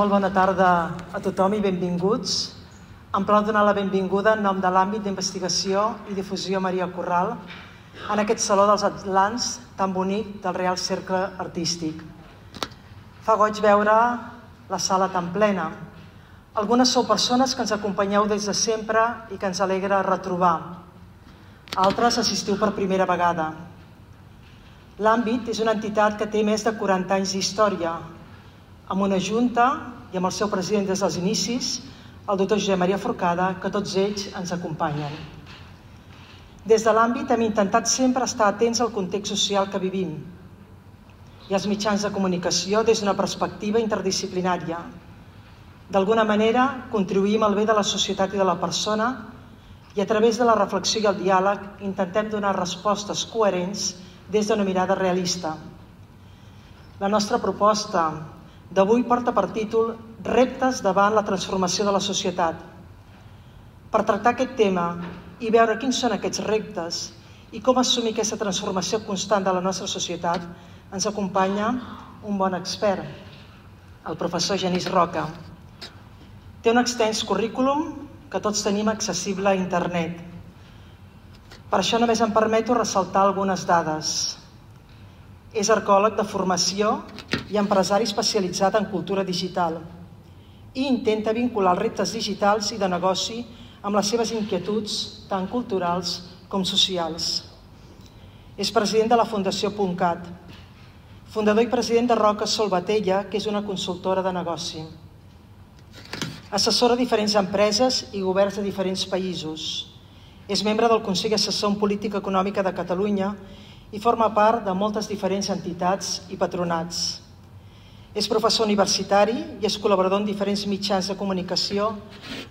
Molt bona tarda a tothom i benvinguts. Em plau donar la benvinguda en nom de l'àmbit d'investigació i difusió Maria Corral en aquest Saló dels Atlants tan bonic del Real Cercle Artístic. Fa goig veure la sala tan plena. Algunes sou persones que ens acompanyeu des de sempre i que ens alegra retrobar. Altres assistiu per primera vegada. L'àmbit és una entitat que té més de 40 anys d'història, amb una junta i amb el seu president des dels inicis, el doctor Josep Maria Forcada, que tots ells ens acompanyen. Des de l'àmbit hem intentat sempre estar atents al context social que vivim i als mitjans de comunicació des d'una perspectiva interdisciplinària. D'alguna manera, contribuïm al bé de la societat i de la persona i a través de la reflexió i el diàleg intentem donar respostes coherents des d'una mirada realista. La nostra proposta d'avui porta per títol Reptes davant la transformació de la societat. Per tractar aquest tema i veure quins són aquests reptes i com assumir aquesta transformació constant de la nostra societat, ens acompanya un bon expert, el professor Genís Roca. Té un extens currículum que tots tenim accessible a internet. Per això només em permeto ressaltar algunes dades. És arcòleg de formació i empresari especialitzat en cultura digital i intenta vincular els reptes digitals i de negoci amb les seves inquietuds tant culturals com socials. És president de la Fundació Puntcat, fundador i president de Roca Solvatella, que és una consultora de negoci. Assessora diferents empreses i governs de diferents països. És membre del Consell Assessor en Política Econòmica de Catalunya i forma part de moltes diferents entitats i patronats. És professor universitari i és col·laborador en diferents mitjans de comunicació,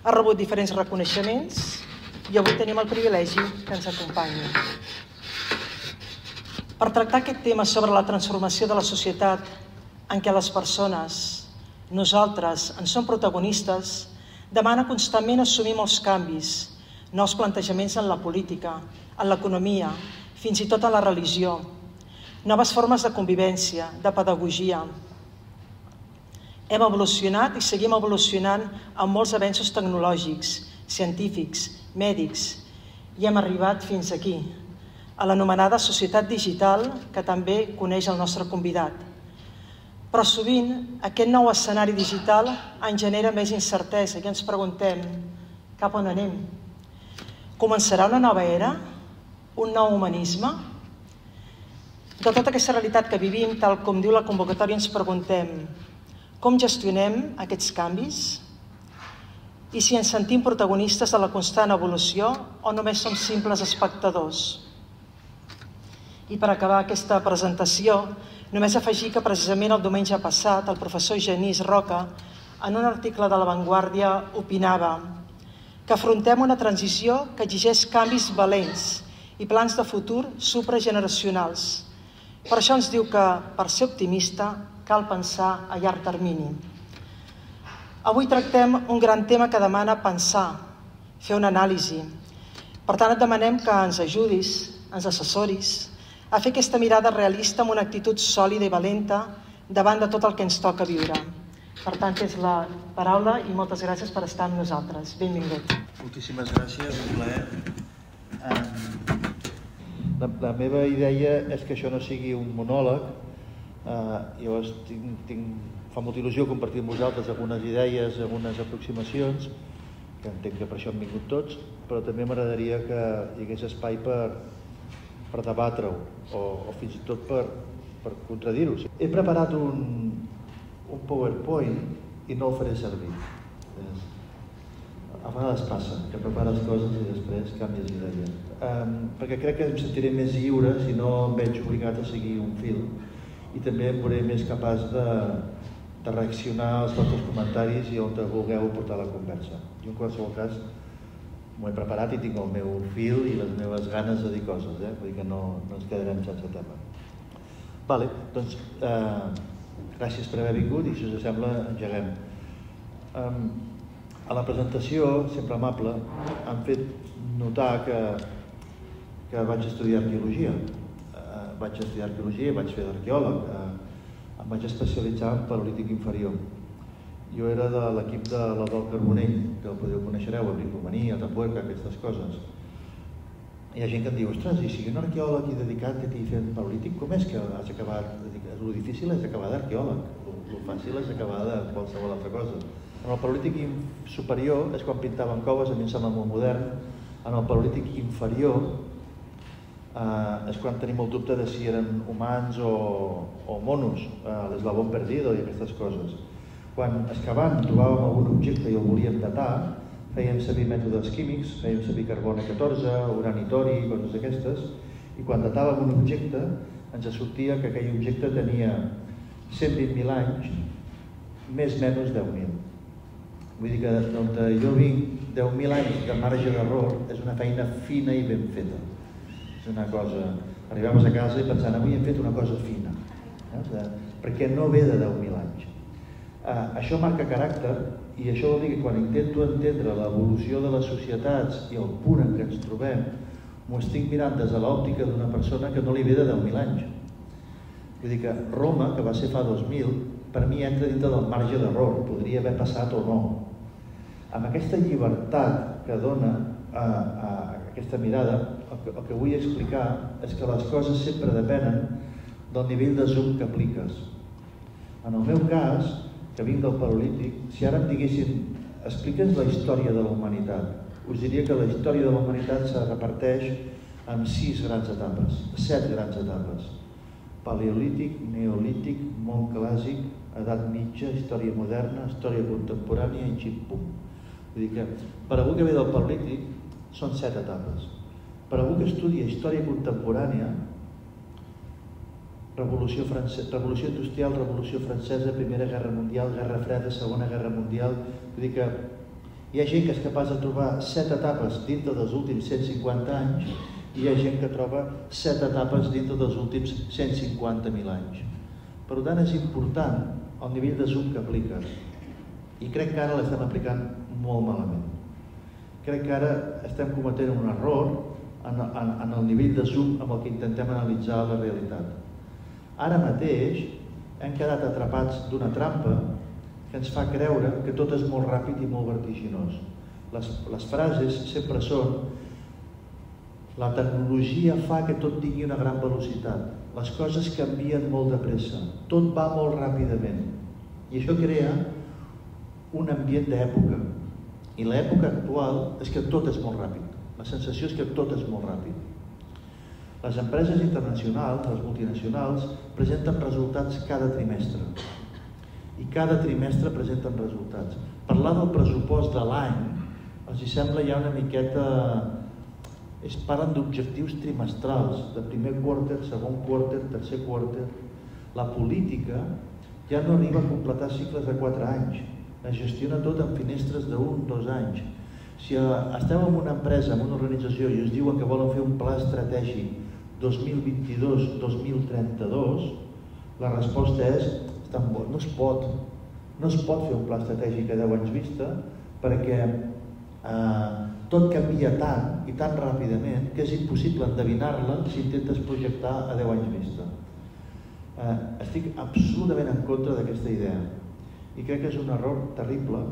ha rebut diferents reconeixements i avui tenim el privilegi que ens acompanyi. Per tractar aquest tema sobre la transformació de la societat en què les persones, nosaltres, en som protagonistes, demana constantment assumir molts canvis, nous plantejaments en la política, en l'economia, fins i tot a la religió, noves formes de convivència, de pedagogia. Hem evolucionat i seguim evolucionant amb molts avenços tecnològics, científics, mèdics, i hem arribat fins aquí, a l'anomenada societat digital que també coneix el nostre convidat. Però sovint aquest nou escenari digital en genera més incertesa i ens preguntem cap on anem? Començarà una nova era? Un nou humanisme? De tota aquesta realitat que vivim, tal com diu la convocatòria, ens preguntem com gestionem aquests canvis? I si ens sentim protagonistes de la constant evolució o només som simples espectadors? I per acabar aquesta presentació, només afegir que precisament el diumenge passat el professor Genís Roca, en un article de La Vanguardia, opinava que afrontem una transició que exigeix canvis valents i plans de futur suprageneracionals. Per això ens diu que, per ser optimista, cal pensar a llarg termini. Avui tractem un gran tema que demana pensar, fer una anàlisi. Per tant, et demanem que ens ajudis, ens assessoris, a fer aquesta mirada realista amb una actitud sòlida i valenta davant de tot el que ens toca viure. Per tant, és la paraula i moltes gràcies per estar amb nosaltres. Benvingut. Moltíssimes gràcies, un plaer. Um, la, la meva idea és que això no sigui un monòleg, eh, llavors tinc, tinc, fa molta il·lusió compartir amb vosaltres algunes idees, algunes aproximacions, que entenc que per això han vingut tots, però també m'agradaria que hi hagués espai per, per debatre-ho o, o fins i tot per, per contradir-ho. He preparat un, un PowerPoint i no el faré servir. A vegades passa, que prepares coses i després canvies d'idea um, perquè crec que em sentiré més lliure si no em veig obligat a seguir un fil i també em veuré més capaç de, de reaccionar als vostres comentaris i on vulgueu portar la conversa. Jo en qualsevol cas m'ho he preparat i tinc el meu fil i les meves ganes de dir coses, eh? vull dir que no, no ens quedarem sense tema. Vale, doncs eh, gràcies per haver vingut i si us sembla engeguem. Um, a la presentació, sempre amable, han fet notar que que vaig estudiar arqueologia. Eh, vaig estudiar arqueologia, vaig fer d'arqueòleg, eh, em vaig especialitzar en paleolític inferior. jo era de l'equip de l'Adol Carbonell, que el podeu coneixereu, a Bricomania, a Tapuerca, aquestes coses. Hi ha gent que em diu, ostres, i si un arqueòleg i dedicat que t'hi fet polític, com és que has acabat? El difícil és acabar d'arqueòleg, el fàcil és acabar de qualsevol altra cosa. En el polític superior és quan pintaven coves, a mi em sembla molt modern, en el polític inferior eh, és quan tenim el dubte de si eren humans o, o monos, eh, l'eslabón perdido i aquestes coses. Quan excavant trobàvem algun objecte i el volíem datar, fèiem servir mètodes químics, fèiem servir carboni 14, urani tori, coses d'aquestes, i quan datàvem un objecte ens sortia que aquell objecte tenia 120.000 anys, més menys 10.000. Vull dir que d'on jo vinc, 10.000 anys de marge d'error és una feina fina i ben feta. És una cosa... Arribaves a casa i pensant, avui hem fet una cosa fina. Eh? Perquè no ve de 10.000 anys. Eh, això marca caràcter i això vol dir que quan intento entendre l'evolució de les societats i el punt en què ens trobem, m'ho estic mirant des de l'òptica d'una persona que no li ve de 10.000 anys. Vull dir que Roma, que va ser fa 2.000, per mi entra dintre del marge d'error, podria haver passat o no. Amb aquesta llibertat que dona a, a aquesta mirada, el que, el que vull explicar és que les coses sempre depenen del nivell de zoom que apliques. En el meu cas, que vinc del Paleolític, si ara em diguessin explica'ns la història de la humanitat, us diria que la història de la humanitat se reparteix en sis grans etapes, set grans etapes. Paleolític, Neolític, món clàssic, edat mitja, història moderna, història contemporània i xip-pum. Vull dir que per algú que ve del Paleolític són set etapes. Per algú que estudia història contemporània Revolució, francesa, Revolució Industrial, Revolució Francesa, Primera Guerra Mundial, Guerra Freda, Segona Guerra Mundial... Vull dir que hi ha gent que és capaç de trobar set etapes dintre dels últims 150 anys i hi ha gent que troba set etapes dintre dels últims 150.000 anys. Per tant, és important el nivell de zoom que apliques. I crec que ara l'estem aplicant molt malament. Crec que ara estem cometent un error en, en, en el nivell de zoom amb el que intentem analitzar la realitat. Ara mateix hem quedat atrapats d'una trampa que ens fa creure que tot és molt ràpid i molt vertiginós. Les, les frases sempre són la tecnologia fa que tot tingui una gran velocitat. Les coses canvien molt de pressa. Tot va molt ràpidament. I això crea un ambient d'època. I l'època actual és que tot és molt ràpid. La sensació és que tot és molt ràpid. Les empreses internacionals, les multinacionals, presenten resultats cada trimestre. I cada trimestre presenten resultats. Parlar del pressupost de l'any els hi sembla ja una miqueta... Es parlen d'objectius trimestrals, de primer quarter, segon quarter, tercer quarter. La política ja no arriba a completar cicles de 4 anys. Es gestiona tot en finestres d'un, dos anys. Si esteu en una empresa, en una organització i us diuen que volen fer un pla estratègic 2022-2032, la resposta és no es pot. No es pot fer un pla estratègic a 10 anys vista perquè eh, tot canvia tant i tan ràpidament que és impossible endevinar-la si intentes projectar a 10 anys vista. Eh, estic absolutament en contra d'aquesta idea i crec que és un error terrible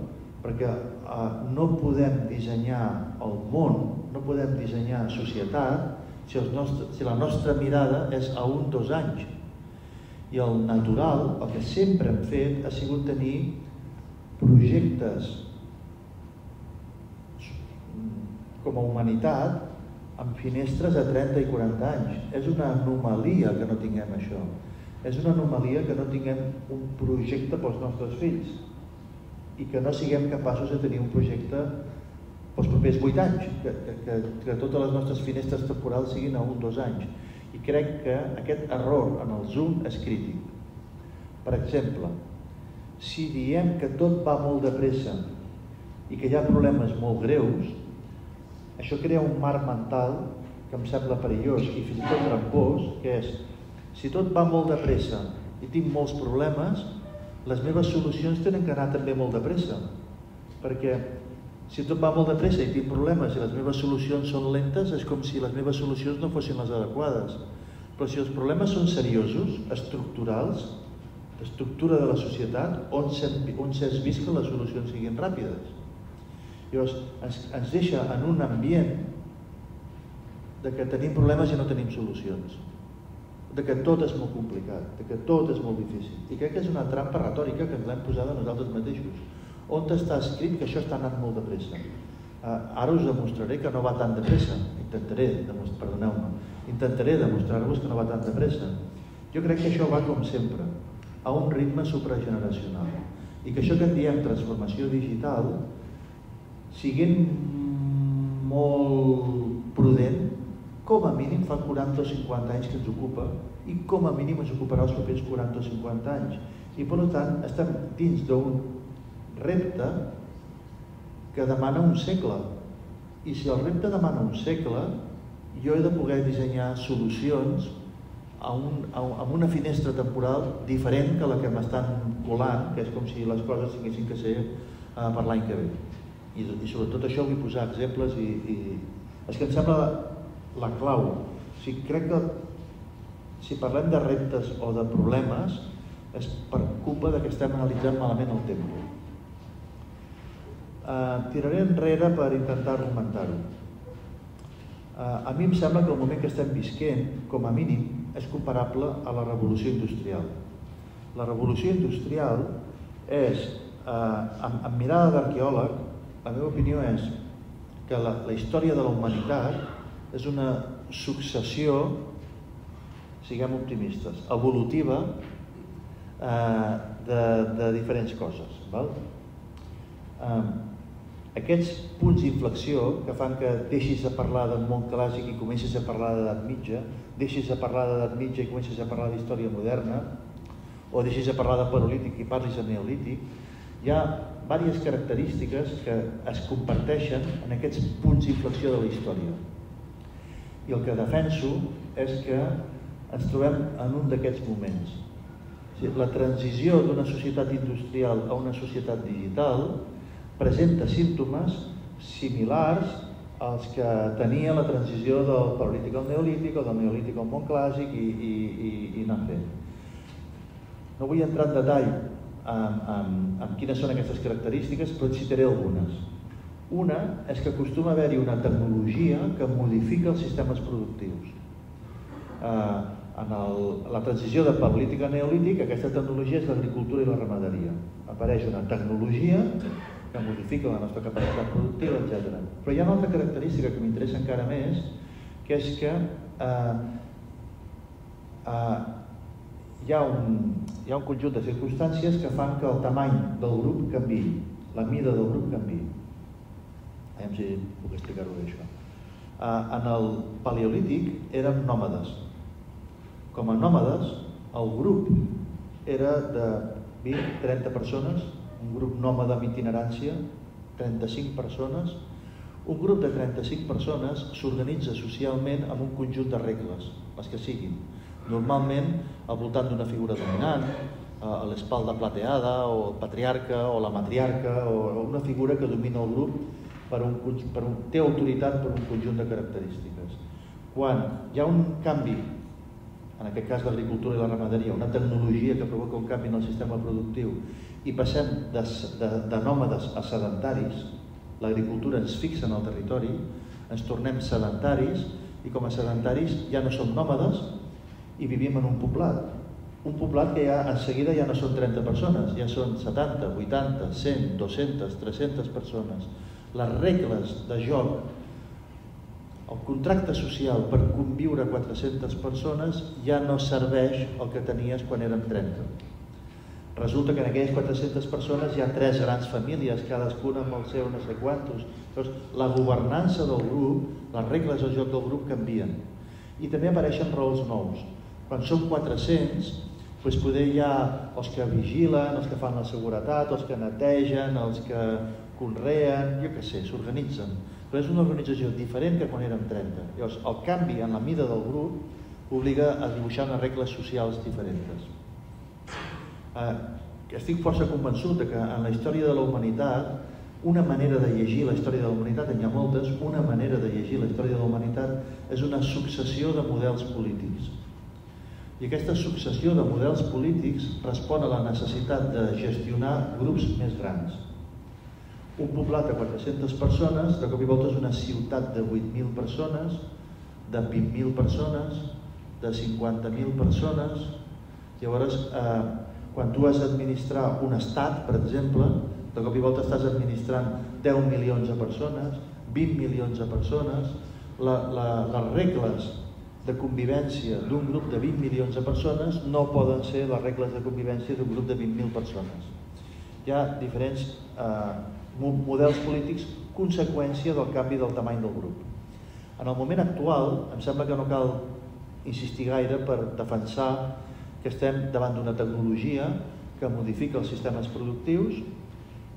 perquè eh, no podem dissenyar el món, no podem dissenyar societat si, els nostres, si la nostra mirada és a un dos anys. I el natural, el que sempre hem fet, ha sigut tenir projectes com a humanitat amb finestres a 30 i 40 anys. És una anomalia que no tinguem això. És una anomalia que no tinguem un projecte pels nostres fills i que no siguem capaços de tenir un projecte pels propers 8 anys, que, que, que totes les nostres finestres temporals siguin a un o dos anys. I crec que aquest error en el Zoom és crític. Per exemple, si diem que tot va molt de pressa i que hi ha problemes molt greus, això crea un marc mental que em sembla perillós i fins i tot trampós, que és, si tot va molt de pressa i tinc molts problemes, les meves solucions tenen que anar també molt de pressa, perquè si tot va molt de pressa i tinc problemes i les meves solucions són lentes, és com si les meves solucions no fossin les adequades. Però si els problemes són seriosos, estructurals, d'estructura de la societat on s'has vist que les solucions siguin ràpides. Llavors, ens, ens deixa en un ambient de que tenim problemes i no tenim solucions de que tot és molt complicat, de que tot és molt difícil. I crec que és una trampa retòrica que ens l'hem posada nosaltres mateixos. On està escrit que això està anant molt de pressa? Uh, ara us demostraré que no va tan de pressa. Intentaré, perdoneu-me, intentaré demostrar-vos que no va tan de pressa. Jo crec que això va com sempre, a un ritme suprageneracional. I que això que en diem transformació digital, siguent molt prudent, com a mínim fa 40 o 50 anys que ens ocupa i com a mínim ens ocuparà els propers 40 o 50 anys. I per tant estem dins d'un repte que demana un segle. I si el repte demana un segle, jo he de poder dissenyar solucions a, un, a, a una finestra temporal diferent que la que m'estan colant, que és com si les coses tinguessin que ser uh, per l'any que ve. I, I sobretot això vull posar exemples i, i és que em sembla la clau. O sigui, crec que si parlem de reptes o de problemes és per culpa de que estem analitzant malament el temps. Uh, tiraré enrere per intentar argumentar-ho. Uh, a mi em sembla que el moment que estem visquent, com a mínim, és comparable a la revolució industrial. La revolució industrial és, uh, amb, amb mirada d'arqueòleg, la meva opinió és que la, la història de la humanitat és una successió, siguem optimistes, evolutiva eh, de, de diferents coses. Val? Eh, aquests punts d'inflexió que fan que deixis de parlar del món clàssic i comencis a parlar d'edat mitja, deixis de parlar d'edat mitja i comencis a parlar d'història moderna, o deixis de parlar de parolític i parlis de neolític, hi ha diverses característiques que es comparteixen en aquests punts d'inflexió de la història. I el que defenso és que ens trobem en un d'aquests moments. La transició d'una societat industrial a una societat digital presenta símptomes similars als que tenia la transició del paralític al neolític o del neolític al món clàssic i, i, i, i anar fent. No vull entrar en detall en, en, en quines són aquestes característiques, però en citaré algunes. Una és que acostuma a haver-hi una tecnologia que modifica els sistemes productius. Eh, en el, la transició de paleolític a aquesta tecnologia és l'agricultura i la ramaderia. Apareix una tecnologia que modifica la nostra capacitat productiva, etc. Però hi ha una altra característica que m'interessa encara més, que és que eh, eh, hi, ha un, hi ha un conjunt de circumstàncies que fan que el tamany del grup canvi, la mida del grup canvi. Aviam si puc explicar-ho bé, això. Uh, en el paleolític érem nòmades. Com a nòmades, el grup era de 20-30 persones, un grup nòmada amb itinerància, 35 persones. Un grup de 35 persones s'organitza socialment amb un conjunt de regles, les que siguin. Normalment al voltant d'una figura dominant, a l'espalda plateada, o el patriarca, o la matriarca, o una figura que domina el grup per un, per un, té autoritat per un conjunt de característiques. Quan hi ha un canvi, en aquest cas l'agricultura i la ramaderia, una tecnologia que provoca un canvi en el sistema productiu i passem de, de, de nòmades a sedentaris, l'agricultura ens fixa en el territori, ens tornem sedentaris i com a sedentaris ja no som nòmades i vivim en un poblat. Un poblat que ja en seguida ja no són 30 persones, ja són 70, 80, 100, 200, 300 persones les regles de joc, el contracte social per conviure 400 persones ja no serveix el que tenies quan érem 30. Resulta que en aquelles 400 persones hi ha tres grans famílies, cadascuna amb el seu no sé quantos. Llavors, la governança del grup, les regles del joc del grup canvien. I també apareixen rols nous. Quan som 400, doncs poder hi ha els que vigilen, els que fan la seguretat, els que netegen, els que conreen, jo què sé, s'organitzen. Però és una organització diferent que quan érem 30. Llavors, el canvi en la mida del grup obliga a dibuixar unes regles socials diferents. Eh, estic força convençut que en la història de la humanitat una manera de llegir la història de la humanitat, hi ha moltes, una manera de llegir la història de la humanitat és una successió de models polítics. I aquesta successió de models polítics respon a la necessitat de gestionar grups més grans. Un poblat de 400 persones, de cop i volta és una ciutat de 8.000 persones, de 20.000 persones, de 50.000 persones. Llavors, eh, quan tu has d'administrar un estat, per exemple, de cop i volta estàs administrant 10 milions de persones, 20 milions de persones, la, la, les regles de convivència d'un grup de 20 milions de persones no poden ser les regles de convivència d'un grup de 20.000 persones. Hi ha diferents eh, models polítics conseqüència del canvi del tamany del grup. En el moment actual, em sembla que no cal insistir gaire per defensar que estem davant d'una tecnologia que modifica els sistemes productius,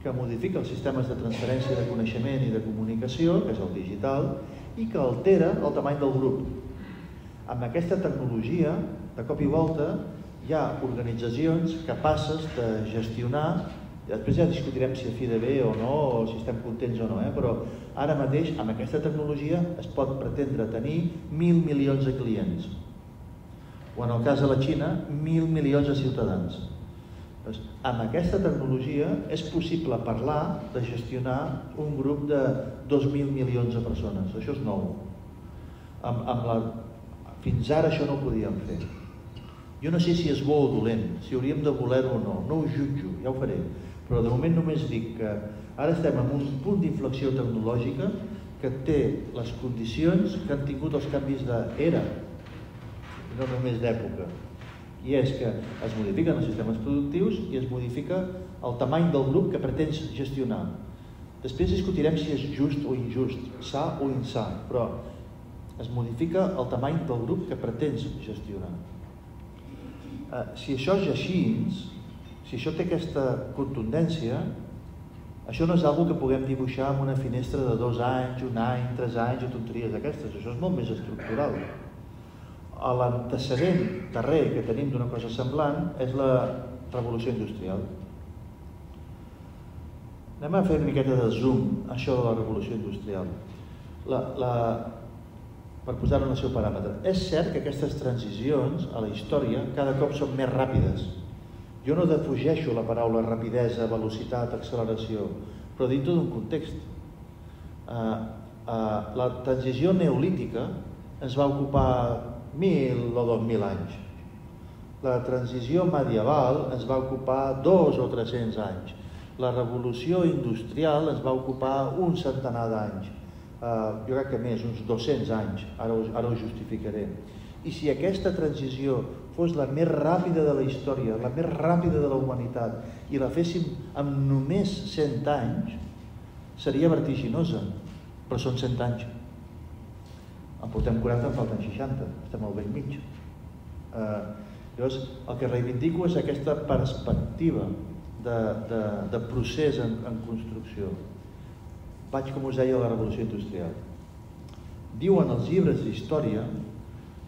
que modifica els sistemes de transferència de coneixement i de comunicació, que és el digital, i que altera el tamany del grup, amb aquesta tecnologia, de cop i volta, hi ha organitzacions capaces de gestionar, després ja discutirem si a fi de bé o no, o si estem contents o no, eh? però ara mateix amb aquesta tecnologia es pot pretendre tenir mil milions de clients, o en el cas de la Xina, mil milions de ciutadans. Doncs, amb aquesta tecnologia és possible parlar de gestionar un grup de 2.000 milions de persones. Això és nou. Amb, amb la fins ara això no ho podíem fer. Jo no sé si és bo o dolent, si hauríem de voler-ho o no, no ho jutjo, ja ho faré. Però de moment només dic que ara estem en un punt d'inflexió tecnològica que té les condicions que han tingut els canvis d'era, no només d'època. I és que es modifiquen els sistemes productius i es modifica el tamany del grup que pretens gestionar. Després discutirem si és just o injust, sa o insà, però es modifica el tamany del grup que pretens gestionar. Eh, si això és així, si això té aquesta contundència, això no és algo que puguem dibuixar amb una finestra de dos anys, un any, tres anys o tonteries d'aquestes. Això és molt més estructural. L'antecedent darrer que tenim d'una cosa semblant és la revolució industrial. Anem a fer una miqueta de zoom, això de la revolució industrial. La, la, per posar-ho en el seu paràmetre. És cert que aquestes transicions a la història cada cop són més ràpides. Jo no defugeixo la paraula rapidesa, velocitat, acceleració, però dintre d'un context. Uh, uh, la transició neolítica ens va ocupar mil o dos mil anys. La transició medieval ens va ocupar dos o tres cents anys. La revolució industrial ens va ocupar un centenar d'anys eh, jo crec que més, uns 200 anys, ara ho, ara ho justificaré. I si aquesta transició fos la més ràpida de la història, la més ràpida de la humanitat, i la féssim amb només 100 anys, seria vertiginosa, però són 100 anys. En portem 40, en falten 60, estem al vell mig. Eh, llavors, el que reivindico és aquesta perspectiva de, de, de procés en, en construcció vaig, com us deia, a la revolució industrial. Diuen els llibres d'història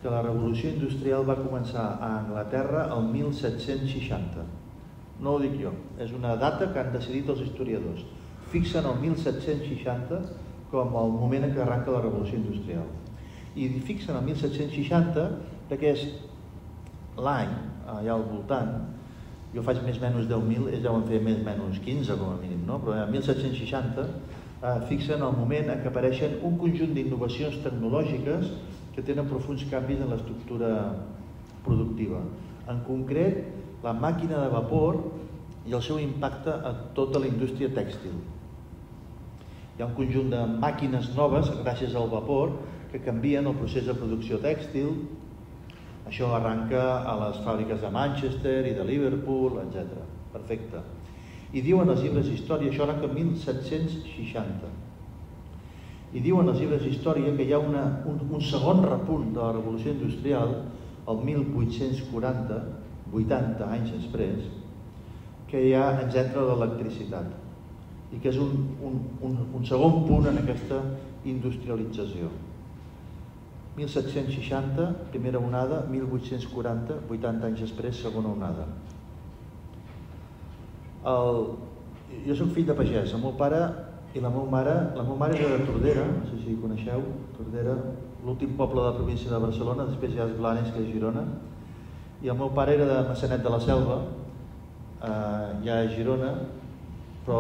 que la revolució industrial va començar a Anglaterra el 1760. No ho dic jo, és una data que han decidit els historiadors. Fixen el 1760 com el moment en què arranca la revolució industrial. I fixen el 1760 perquè és l'any, allà al voltant, jo faig més o menys 10.000, ells deuen fer més o menys 15 com a mínim, no? però en 1760 eh, fixen el moment en què apareixen un conjunt d'innovacions tecnològiques que tenen profuns canvis en l'estructura productiva. En concret, la màquina de vapor i el seu impacte a tota la indústria tèxtil. Hi ha un conjunt de màquines noves, gràcies al vapor, que canvien el procés de producció tèxtil. Això arranca a les fàbriques de Manchester i de Liverpool, etc. Perfecte. I diuen els llibres d'història, això que 1760. I diuen els llibres d'història que hi ha una, un, un segon repunt de la revolució industrial, el 1840, 80 anys després, que ja ens entra l'electricitat i que és un, un, un, un segon punt en aquesta industrialització. 1760, primera onada, 1840, 80 anys després, segona onada. El... Jo soc fill de pagès, el meu pare i la meva mare, la meva mare era de Tordera, no sé si coneixeu, Tordera, l'últim poble de la província de Barcelona, després hi ha Blanes, que és Girona, I el meu pare era de Massanet de la Selva, eh, ja a Girona, però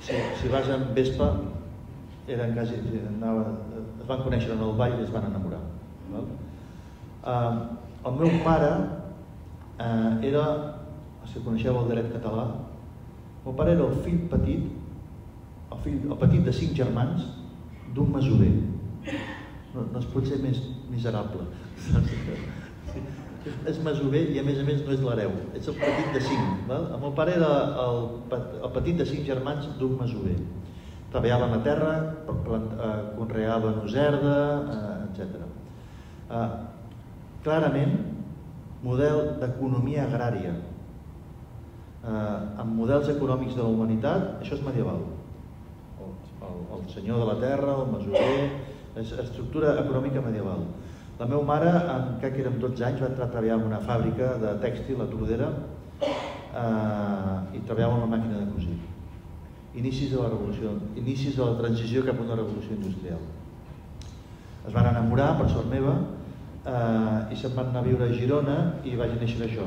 si, si vas amb Vespa, eren quasi, anava, es van conèixer en el ball i es van enamorar. Val? Eh, el meu pare eh, era, si coneixeu el dret català, el meu pare era el fill petit, fill, el petit de cinc germans d'un masover. No, no es pot ser més miserable. és masover i a més a més no és l'hereu, és el petit de cinc. Val? El meu pare era el, el petit de cinc germans d'un masover. Treballaven la terra, plant, eh, conreaven userda, eh, etc. Eh, clarament, model d'economia agrària. Eh, amb models econòmics de la humanitat, això és medieval. El, el, senyor de la terra, el masover, és estructura econòmica medieval. La meva mare, en, que érem 12 anys, va entrar a treballar en una fàbrica de tèxtil a Tordera eh, i treballava en una màquina de cosir. Inicis de la revolució, inicis de la transició cap a una revolució industrial. Es van enamorar, per sort meva, eh, i se'n van anar a viure a Girona i vaig néixer jo.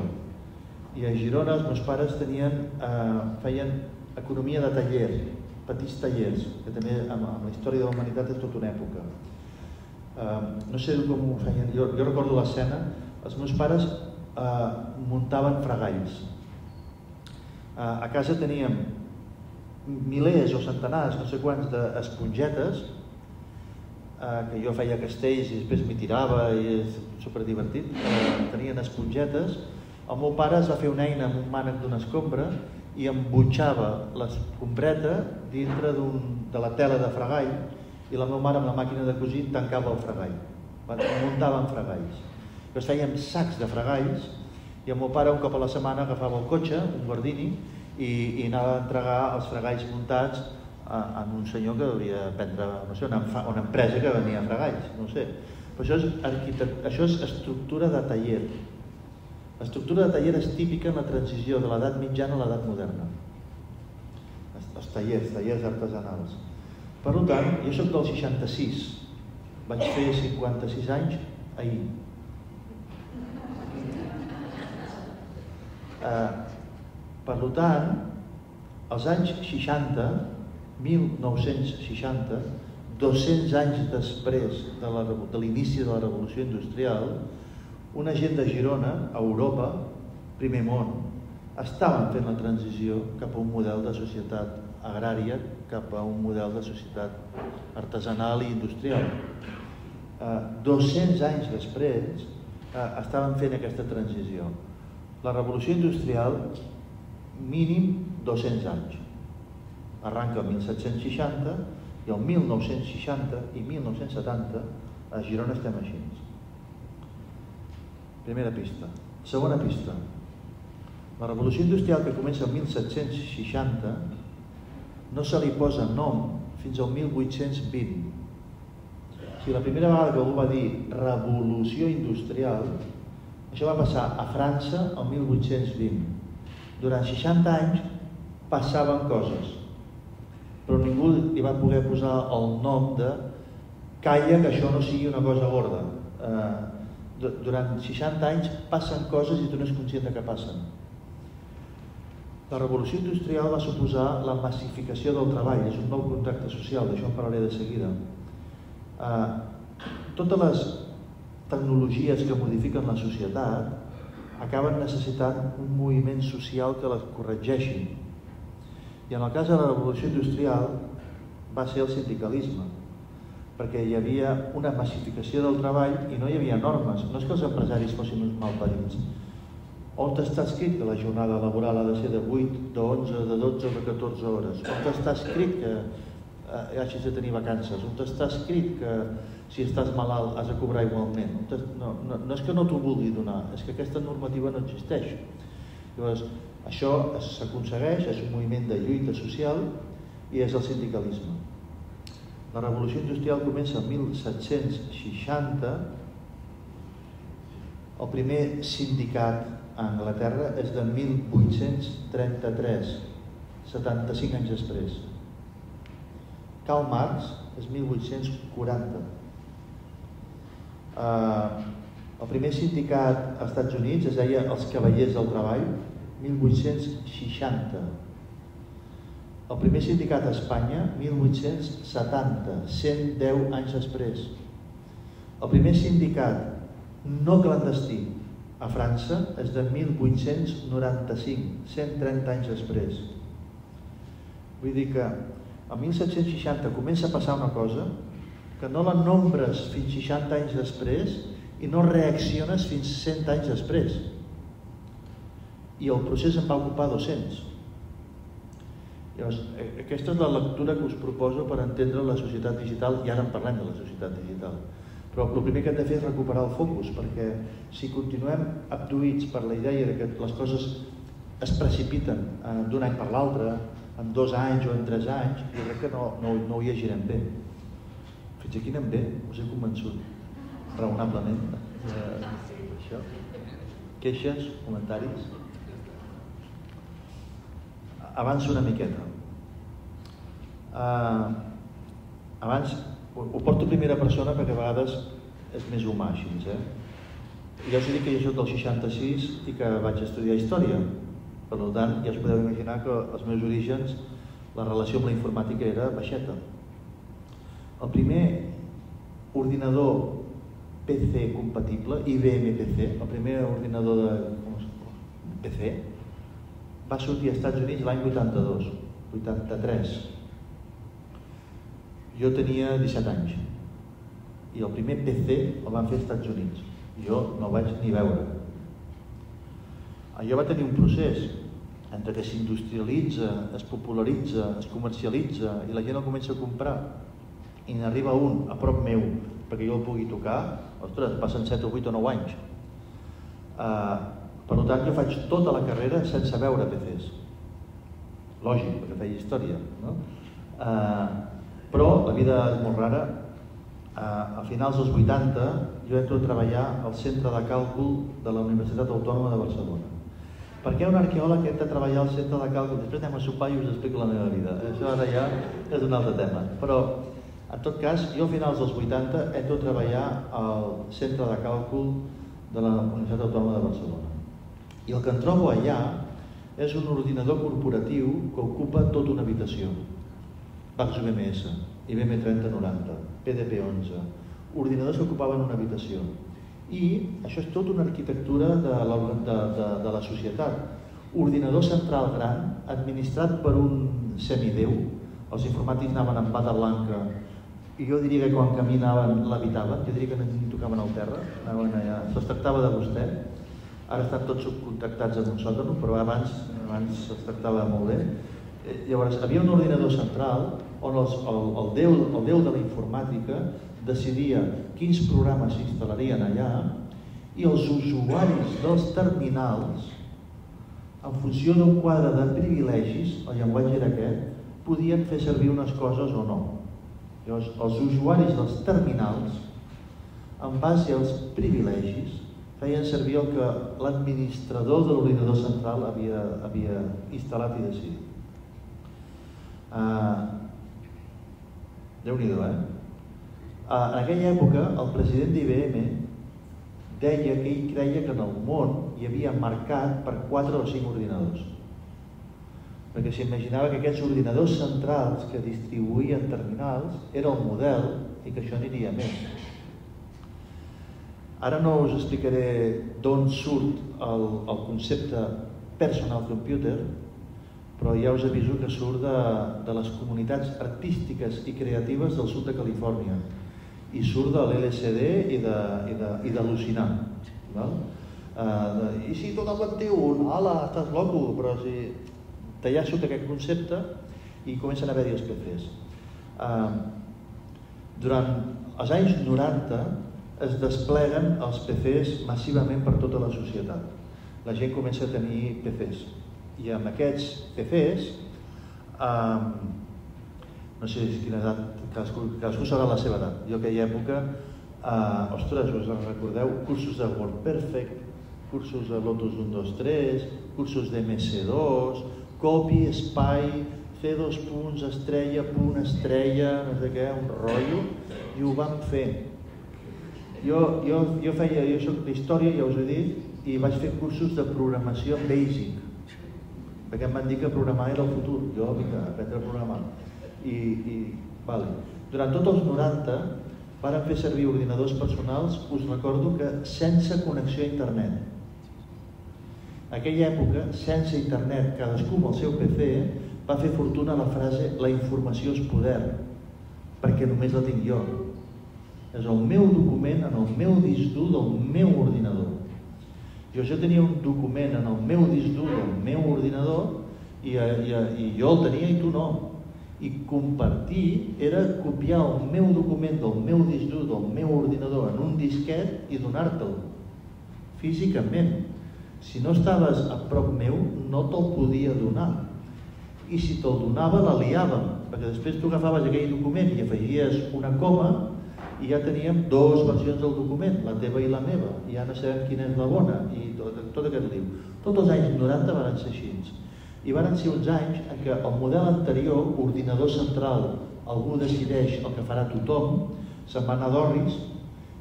I a Girona els meus pares tenien, eh, feien economia de taller, petits tallers, que també amb, amb la història de la humanitat és tota una època eh, no sé com ho feien, jo, jo recordo l'escena, els meus pares eh, muntaven fregalls. Eh, a casa teníem milers o centenars, no sé quants, d'espongetes, eh, que jo feia castells i després m'hi tirava i és superdivertit. Eh, tenien espongetes. El meu pare es va fer una eina amb un mànec d'una escombra i embutxava l'escombreta dintre de la tela de fregall i la meva mare amb la màquina de cosir tancava el fregall. Muntàvem fregalls. Llavors fèiem sacs de fregalls i el meu pare un cop a la setmana agafava el cotxe, un guardini, i, i anava a entregar els fregalls muntats a, a un senyor que devia prendre, no sé, una, una empresa que venia fregalls, no sé. Però això és, això és estructura de taller. L'estructura de taller és típica en la transició de l'edat mitjana a l'edat moderna. Els tallers, tallers artesanals. Per tant, jo sóc del 66, vaig fer 56 anys ahir. Eh, per tant, als anys 60, 1960, 200 anys després de l'inici de la revolució industrial, una gent de Girona, a Europa, primer món, estaven fent la transició cap a un model de societat agrària cap a un model de societat artesanal i industrial. Eh, 200 anys després eh, estaven fent aquesta transició. La revolució industrial, mínim 200 anys. Arranca el 1760 i el 1960 i 1970 a Girona estem així. Primera pista. Segona pista. La revolució industrial que comença el 1760 no se li posa nom fins al 1820. Si la primera vegada que algú va dir revolució industrial, això va passar a França el 1820. Durant 60 anys passaven coses, però ningú li va poder posar el nom de calla que això no sigui una cosa gorda. Eh, durant 60 anys passen coses i tu no és conscient de que passen. La revolució industrial va suposar la massificació del treball, és un nou contracte social, d'això en parlaré de seguida. Eh, totes les tecnologies que modifiquen la societat acaben necessitant un moviment social que les corregeixi. I en el cas de la revolució industrial va ser el sindicalisme, perquè hi havia una massificació del treball i no hi havia normes. No és que els empresaris fossin uns malparits, on està escrit que la jornada laboral ha de ser de 8, de 11, de 12 o de 14 hores? On està escrit que eh, hagis de tenir vacances? On està escrit que si estàs malalt has de cobrar igualment? No, no, no és que no t'ho vulgui donar, és que aquesta normativa no existeix. Llavors, això s'aconsegueix, és un moviment de lluita social i és el sindicalisme. La revolució industrial comença el 1760, el primer sindicat a Anglaterra és de 1833, 75 anys després. Karl Marx és 1840. Uh, El primer sindicat als Estats Units es deia els Cavallers del Treball, 1860. El primer sindicat a Espanya, 1870, 110 anys després. El primer sindicat no clandestí a França és de 1895, 130 anys després. Vull dir que a 1760 comença a passar una cosa que no la nombres fins 60 anys després i no reacciones fins 100 anys després. I el procés em va ocupar 200. Llavors, aquesta és la lectura que us proposo per entendre la societat digital, i ara en parlem de la societat digital. Però el primer que hem de fer és recuperar el focus, perquè si continuem abduïts per la idea de que les coses es precipiten eh, d'un any per l'altre, en dos anys o en tres anys, jo crec que no, no, no ho llegirem bé. Fins aquí anem bé, us he convençut raonablement. Eh, això. Queixes, comentaris? Avanço una miqueta. Uh, abans ho, ho porto a primera persona perquè a vegades és més humà així, eh? Ja us dit que jo soc del 66 i que vaig estudiar història. Per tant, ja us podeu imaginar que els meus orígens, la relació amb la informàtica era baixeta. El primer ordinador PC compatible, IBM PC, el primer ordinador de PC, va sortir als Estats Units l'any 82, 83. Jo tenia 17 anys i el primer PC el van fer als Estats Units. Jo no el vaig ni veure. Allò va tenir un procés entre que s'industrialitza, es popularitza, es comercialitza i la gent el comença a comprar i n'arriba un a prop meu perquè jo el pugui tocar, ostres, passen 7 o 8 o 9 anys. Uh, per tant, jo faig tota la carrera sense veure PCs. Lògic, perquè feia història. No? Uh, però la vida és molt rara. Uh, a finals dels 80 jo entro a treballar al centre de càlcul de la Universitat Autònoma de Barcelona. Per què un arqueòleg entra a treballar al centre de càlcul? Després anem a sopar i us explico la meva vida. Això ara ja és un altre tema. Però en tot cas, jo a finals dels 80 entro a treballar al centre de càlcul de la Universitat Autònoma de Barcelona. I el que em trobo allà és un ordinador corporatiu que ocupa tota una habitació. Pax UMS, IBM 3090, PDP-11, ordinadors que ocupaven una habitació. I això és tota una arquitectura de la, de, de, de la societat. Ordinador central gran, administrat per un semideu, els informàtics anaven amb bata blanca i jo diria que quan caminaven l'habitaven, jo diria que no tocaven al terra, anaven allà, se'ls tractava de vostè, ara estan tots subcontractats en un sòtano, però abans, abans se'ls tractava molt bé. Eh, llavors, havia un ordinador central on els, el, el, déu, el déu de la informàtica decidia quins programes s'instal·larien allà i els usuaris dels terminals, en funció d'un quadre de privilegis, el llenguatge era aquest, podien fer servir unes coses o no. Llavors, els usuaris dels terminals, en base als privilegis, feien servir el que l'administrador de l'ordinador central havia, havia instal·lat i decidit. Uh, Déu-n'hi-do, eh? Uh, en aquella època, el president d'IBM deia que ell creia que en el món hi havia mercat per 4 o 5 ordinadors perquè s'imaginava que aquests ordinadors centrals que distribuïen terminals era el model i que això aniria més. Ara no us explicaré d'on surt el, el concepte personal computer, però ja us aviso que surt de, de les comunitats artístiques i creatives del sud de Califòrnia i surt de l'LCD i d'al·lucinar. Uh, I si tothom en té un, ala, estàs loco, però si tallar sota aquest concepte i comencen a haver-hi els PCs. Durant els anys 90 es despleguen els PCs massivament per tota la societat. La gent comença a tenir PCs. I amb aquests PCs, um, no sé quina edat, cadascú, cadascú sabrà la seva edat. Jo aquella època, uh, ostres, us en recordeu, cursos de WordPerfect, cursos de Lotus 1, 2, 3, cursos de MS2, copy, espai, fer dos punts, estrella, punt, estrella, no sé què, un rotllo, i ho vam fer. Jo, jo, jo feia, jo soc d'història, ja us he dit, i vaig fer cursos de programació basic, perquè em van dir que programar era el futur, jo vinc a aprendre a programar. I, i vale. Durant tots els 90 varen fer servir ordinadors personals, us recordo que sense connexió a internet. Aquella època, sense internet, cadascú amb el seu PC, va fer fortuna la frase la informació és poder, perquè només la tinc jo. És el meu document en el meu disc dur del meu ordinador. Jo ja tenia un document en el meu disc dur del meu ordinador i, eh, i, eh, i jo el tenia i tu no. I compartir era copiar el meu document del meu disc dur del meu ordinador en un disquet i donar-te'l físicament. Si no estaves a prop meu, no te'l podia donar. I si te'l donava, la liàvem, perquè després tu agafaves aquell document i afegies una coma i ja teníem dues versions del document, la teva i la meva, i no sabem quina és la bona, i tot, tot aquest liu. Tots els anys 90 van ser així. I van ser uns anys en què el model anterior, ordinador central, algú decideix el que farà tothom, se'n va anar d'orris,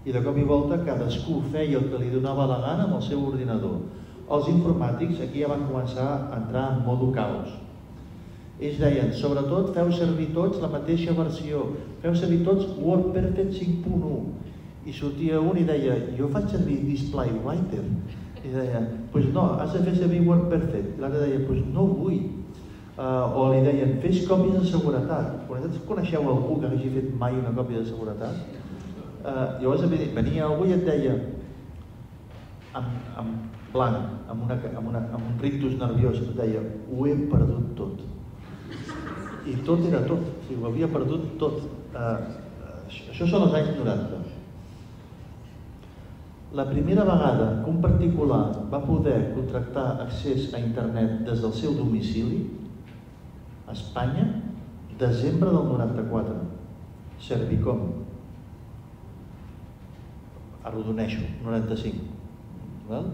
i de cop i volta cadascú feia el que li donava la gana amb el seu ordinador. Els informàtics aquí ja van començar a entrar en modo caos ells deien, sobretot feu servir tots la mateixa versió, feu servir tots WordPerfect 5.1. I sortia un i deia, jo faig servir Display Writer. I deia, doncs pues no, has de fer servir WordPerfect. I l'altre deia, doncs pues no vull. Uh, o li deien, fes còpies de seguretat. Vosaltres coneixeu algú que hagi fet mai una còpia de seguretat? Uh, llavors venia algú i et deia, amb, amb blanc, amb, una, amb, una, amb un rictus nerviós, et deia, ho he perdut tot i tot era tot, o sigui, ho havia perdut tot. Uh, això són els anys 90. La primera vegada que un particular va poder contractar accés a internet des del seu domicili, a Espanya, desembre del 94, Servicom. Arrodoneixo, 95. Val?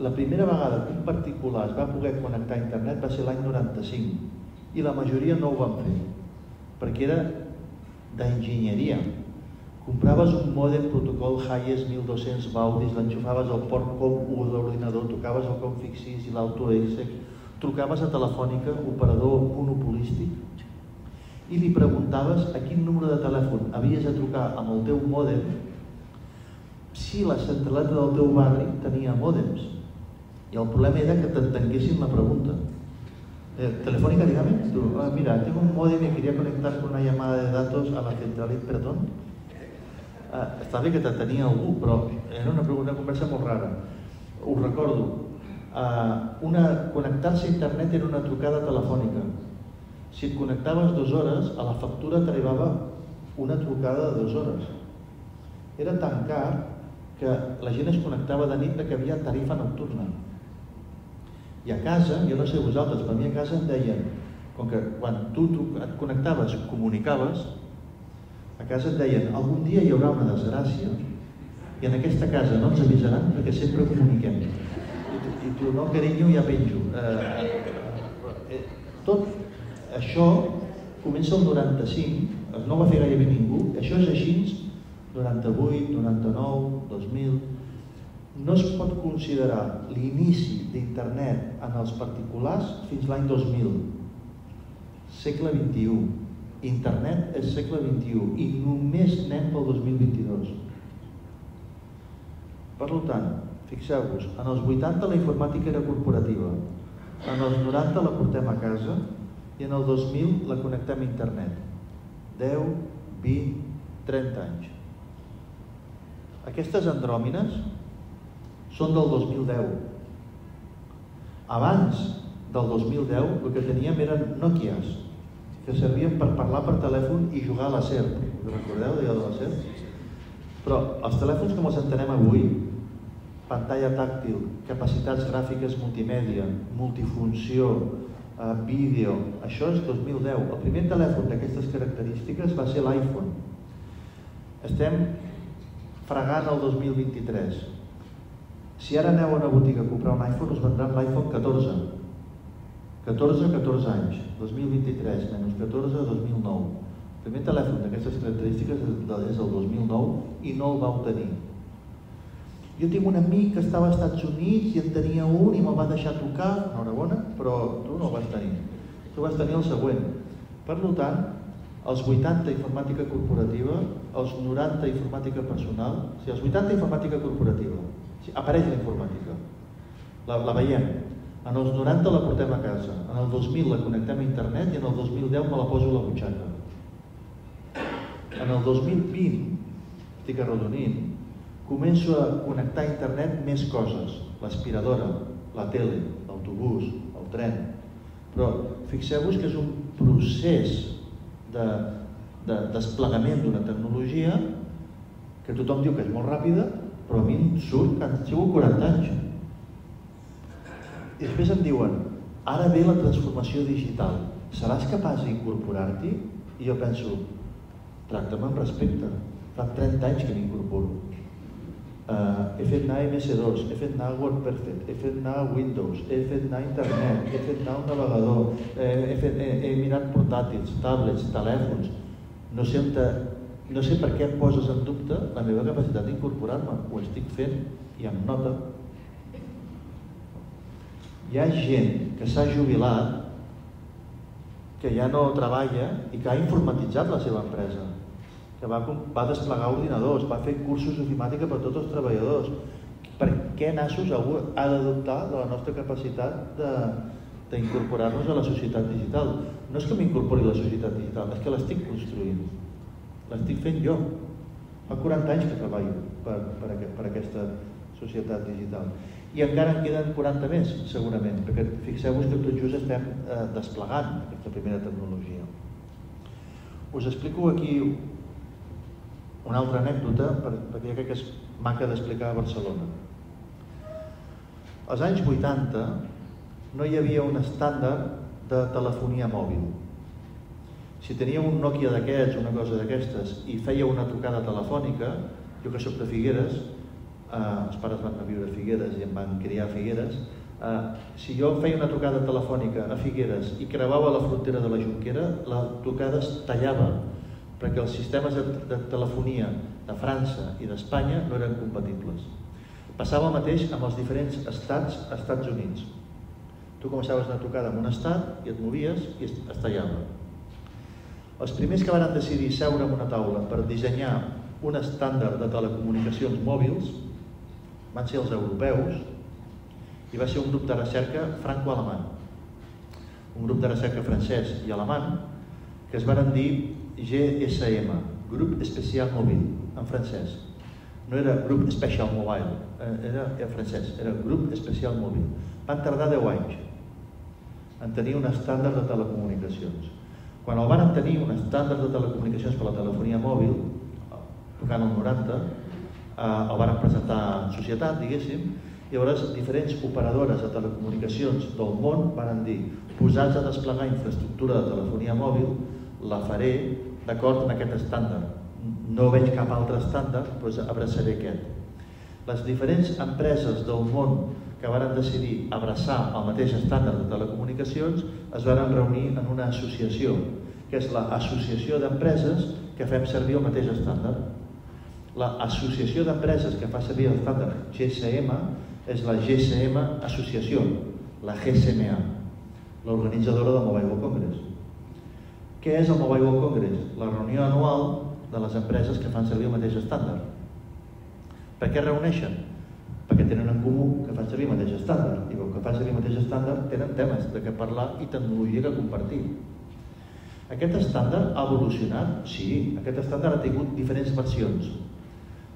La primera vegada que un particular es va poder connectar a internet va ser l'any 95 i la majoria no ho van fer perquè era d'enginyeria compraves un modem protocol Hayes 1200 Baudis, l'enxufaves al port COM1 de l'ordinador, tocaves el config 6 i l'autoexec, trucaves a Telefònica, operador monopolístic, i li preguntaves a quin número de telèfon havies de trucar amb el teu mòdem si la centraleta del teu barri tenia mòdems. I el problema era que t'entenguessin la pregunta. Eh, telefónica, dígame. Tú, ah, mira, tengo un modem y quería conectar con una llamada de datos a la centralita, perdón. Ah, està bé que te tenia algú, però era una, una conversa molt rara. Ho recordo. Ah, una, connectar-se a internet era una trucada telefònica. Si et connectaves dues hores, a la factura t'arribava una trucada de dues hores. Era tan car que la gent es connectava de nit perquè havia tarifa nocturna. I a casa, jo no sé vosaltres, per mi a casa em deien, com que quan tu, tu et connectaves, comunicaves, a casa et deien, algun dia hi haurà una desgràcia i en aquesta casa no ens avisaran perquè sempre comuniquem. I tu, i tu no, carinyo, ja penjo. Eh, eh, tot això comença el 95, no va fer gairebé ningú, això és així 98, 99, 2000, no es pot considerar l'inici d'internet en els particulars fins l'any 2000. Segle XXI. Internet és segle XXI i només anem pel 2022. Per tant, fixeu-vos, en els 80 la informàtica era corporativa, en els 90 la portem a casa i en el 2000 la connectem a internet. 10, 20, 30 anys. Aquestes andròmines són del 2010. Abans del 2010 el que teníem eren Nokias, que servien per parlar per telèfon i jugar a la SERP. Us recordeu d'allò de la SERP? Però els telèfons com els entenem avui, pantalla tàctil, capacitats gràfiques multimèdia, multifunció, eh, vídeo, això és 2010. El primer telèfon d'aquestes característiques va ser l'iPhone. Estem fregant el 2023 si ara aneu a una botiga a comprar un iPhone, us vendran l'iPhone 14. 14 14 anys, 2023, menys 14, 2009. El primer telèfon d'aquestes característiques és del 2009 i no el vau tenir. Jo tinc un amic que estava als Estats Units i en tenia un i me'l va deixar tocar, enhorabona, però tu no el vas tenir. Tu vas tenir el següent. Per tant, els 80 informàtica corporativa, els 90 informàtica personal, o sigui, els 80 informàtica corporativa, apareix la informàtica, la, la veiem, en els 90 la portem a casa, en el 2000 la connectem a internet i en el 2010 me la poso a la butxaca. En el 2020, estic arrodonint, començo a connectar a internet més coses, l'aspiradora, la tele, l'autobús, el tren, però fixeu-vos que és un procés de, de desplegament d'una tecnologia que tothom diu que és molt ràpida, però a mi em surt que sigut 40 anys. I després em diuen, ara ve la transformació digital, seràs capaç d'incorporar-t'hi? I jo penso, tracta'm amb respecte, fa 30 anys que m'incorporo. Uh, he fet anar MS2, he fet anar WordPerfect, he fet anar Windows, he fet anar Internet, he fet anar un navegador, eh, he, fet, he, he mirat portàtils, tablets, telèfons. No sé, te, no sé per què em poses en dubte la meva capacitat d'incorporar-me. Ho estic fent i em nota. Hi ha gent que s'ha jubilat que ja no treballa i que ha informatitzat la seva empresa que va, va desplegar ordinadors, va fer cursos d'ofimàtica per a tots els treballadors. Per què nassos algú ha d'adoptar de la nostra capacitat d'incorporar-nos a la societat digital? No és que m'incorpori a la societat digital, és que l'estic construint. L'estic fent jo. Fa 40 anys que treballo per, per, aquest, per aquesta societat digital. I encara en queden 40 més, segurament, perquè fixeu-vos que tot just estem eh, desplegant aquesta primera tecnologia. Us explico aquí una altra anècdota, perquè crec que és maca d'explicar a Barcelona. Als anys 80 no hi havia un estàndard de telefonia mòbil. Si tenia un Nokia d'aquests, una cosa d'aquestes, i feia una trucada telefònica, jo que sóc de Figueres, eh, els pares van a viure a Figueres i em van criar a Figueres, eh, si jo feia una trucada telefònica a Figueres i creuava la frontera de la Junquera, la trucada es tallava perquè els sistemes de, de telefonia de França i d'Espanya no eren compatibles. Passava el mateix amb els diferents estats als Estats Units. Tu començaves una trucada en un estat i et movies i es, tallava. Els primers que van decidir seure en una taula per dissenyar un estàndard de telecomunicacions mòbils van ser els europeus i va ser un grup de recerca franco-alemany. Un grup de recerca francès i alemany que es van dir GSM, Grup Especial Mòbil, en francès. No era Grup Special Mobile, eh, era, era francès, era Grup Especial Mòbil. Van tardar 10 anys en tenir un estàndard de telecomunicacions. Quan el van tenir un estàndard de telecomunicacions per la telefonia mòbil, tocant el 90, eh, el van presentar en societat, diguéssim, i llavors diferents operadores de telecomunicacions del món van dir posats a desplegar infraestructura de telefonia mòbil, la faré d'acord amb aquest estàndard. No veig cap altre estàndard, doncs abraçaré aquest. Les diferents empreses del món que varen decidir abraçar el mateix estàndard de telecomunicacions es van reunir en una associació, que és l'Associació d'Empreses que fem servir el mateix estàndard. L'Associació d'Empreses que fa servir l'estàndard GSM és la GSM Associació, la GSMA, l'organitzadora del Mobile World Congress. Què és el Mobile World Congress? La reunió anual de les empreses que fan servir el mateix estàndard. Per què reuneixen? Perquè tenen en comú que servir el mateix estàndard. I com que servir el mateix estàndard, tenen temes de què parlar i tecnologia que compartir. Aquest estàndard ha evolucionat? Sí, aquest estàndard ha tingut diferents versions.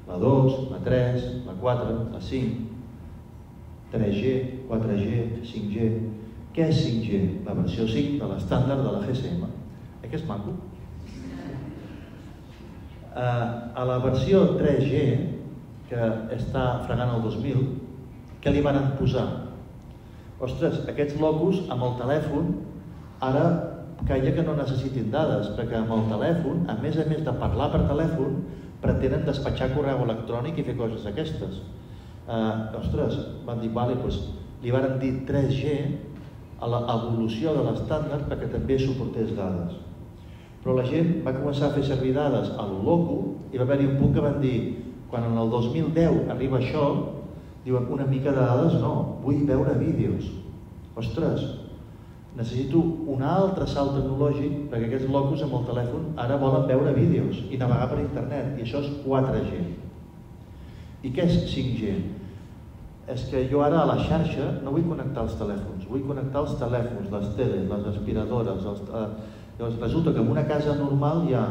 La 2, la 3, la 4, la 5, 3G, 4G, 5G. Què és 5G? La versió 5 de l'estàndard de la GSM. Eh que és maco? Uh, a la versió 3G, que està fregant el 2000, què li van posar? Ostres, aquests locos amb el telèfon ara caia que no necessitin dades, perquè amb el telèfon, a més a més de parlar per telèfon, pretenen despatxar correu electrònic i fer coses aquestes. Uh, ostres, van dir, vale, doncs, li van dir 3G a l'evolució de l'estàndard perquè també suportés dades. Però la gent va començar a fer servir dades a lo loco i va haver-hi un punt que van dir quan en el 2010 arriba això, diuen una mica de dades no, vull veure vídeos. Ostres, necessito un altre salt tecnològic perquè aquests locos amb el telèfon ara volen veure vídeos i navegar per internet i això és 4G. I què és 5G? És que jo ara a la xarxa no vull connectar els telèfons, vull connectar els telèfons, les teles, les aspiradores. Els, eh, llavors resulta que en una casa normal hi ha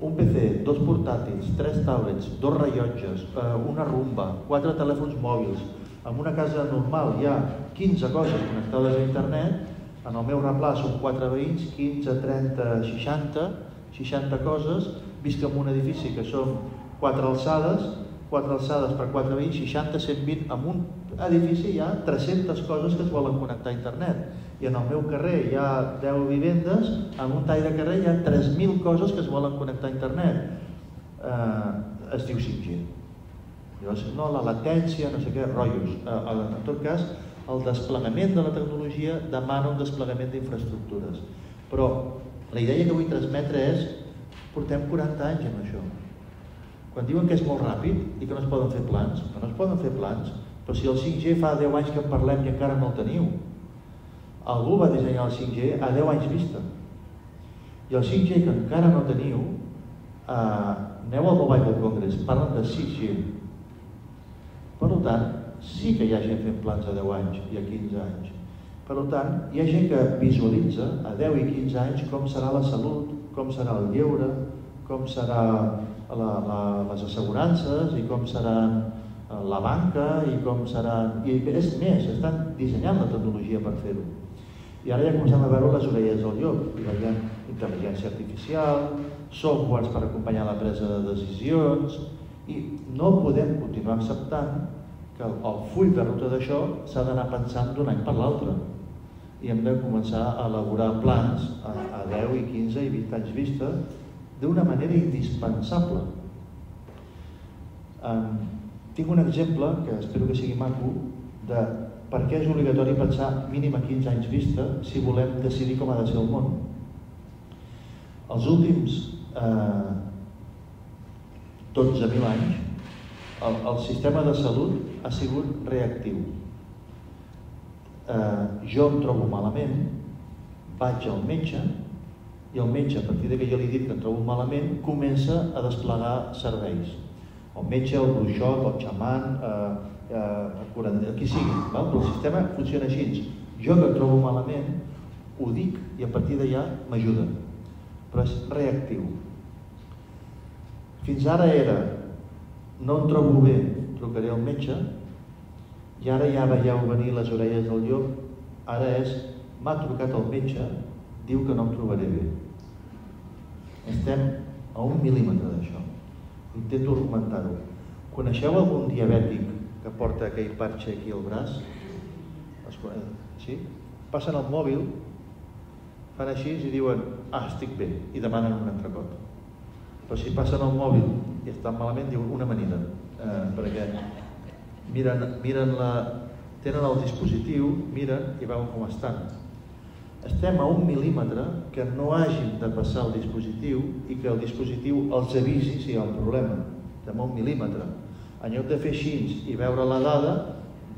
un PC, dos portàtils, tres tablets, dos rellotges, eh, una rumba, quatre telèfons mòbils, en una casa normal hi ha 15 coses connectades a internet, en el meu replà són 4 veïns, 15, 30, 60, 60 coses, visc en un edifici que són 4 alçades, 4 alçades per 4 veïns, 60, 120, en un edifici hi ha 300 coses que es volen connectar a internet. I en el meu carrer hi ha 10 vivendes, en un tall de carrer hi ha 3.000 coses que es volen connectar a internet. Eh, es diu 5G. Llavors, no, la latència, no sé què, rotllos. Eh, en tot cas, el desplegament de la tecnologia demana un desplegament d'infraestructures. Però la idea que vull transmetre és portem 40 anys amb això. Quan diuen que és molt ràpid i que no es poden fer plans, no es poden fer plans, però si el 5G fa 10 anys que en parlem i encara no el teniu. Algú va dissenyar el 5G a 10 anys vista. I el 5G que encara no teniu, eh, aneu al Mobile World Congress, parlen de 6G, per tant, sí que hi ha gent fent plans a 10 anys i a 15 anys. Per tant, hi ha gent que visualitza a 10 i 15 anys com serà la salut, com serà el lleure, com serà la, la, les assegurances i com serà eh, la banca i com seran... I és més, estan dissenyant la tecnologia per fer-ho. I ara ja comencem a veure les orelles del llop, i veiem intel·ligència artificial, softwares per acompanyar la presa de decisions, i no podem continuar acceptant que el full de ruta d'això s'ha d'anar pensant d'un any per l'altre i hem de començar a elaborar plans a, a 10 i 15 i 20 anys vista d'una manera indispensable. Um, tinc un exemple, que espero que sigui maco, de per què és obligatori pensar mínim a 15 anys vista si volem decidir com ha de ser el món. Els últims eh, 12.000 anys, el, el sistema de salut ha sigut reactiu. Eh, jo em trobo malament, vaig al metge, i el metge, a partir de que jo li dic que em trobo malament, comença a desplegar serveis. El metge, el bruixot, el xaman, eh, eh, el qui sigui, val? però el sistema funciona així. Jo que em trobo malament, ho dic i a partir d'allà m'ajuda. Però és reactiu. Fins ara era, no em trobo bé, trucaré al metge, i ara ja veieu venir les orelles del llop, ara és, m'ha trucat el metge, diu que no em trobaré bé. Estem a un mil·límetre d'això. Intento argumentar-ho. Coneixeu algun diabètic que porta aquell parxe aquí al braç? Sí? Passen el mòbil, fan així i diuen, ah, estic bé, i demanen un entrecot però si passen el mòbil i estan malament diuen una amanida eh, perquè miren, miren la, tenen el dispositiu, miren i veuen com estan. Estem a un mil·límetre que no hagin de passar el dispositiu i que el dispositiu els avisi si hi ha un problema. Estem a un mil·límetre en lloc de fer així i veure la dada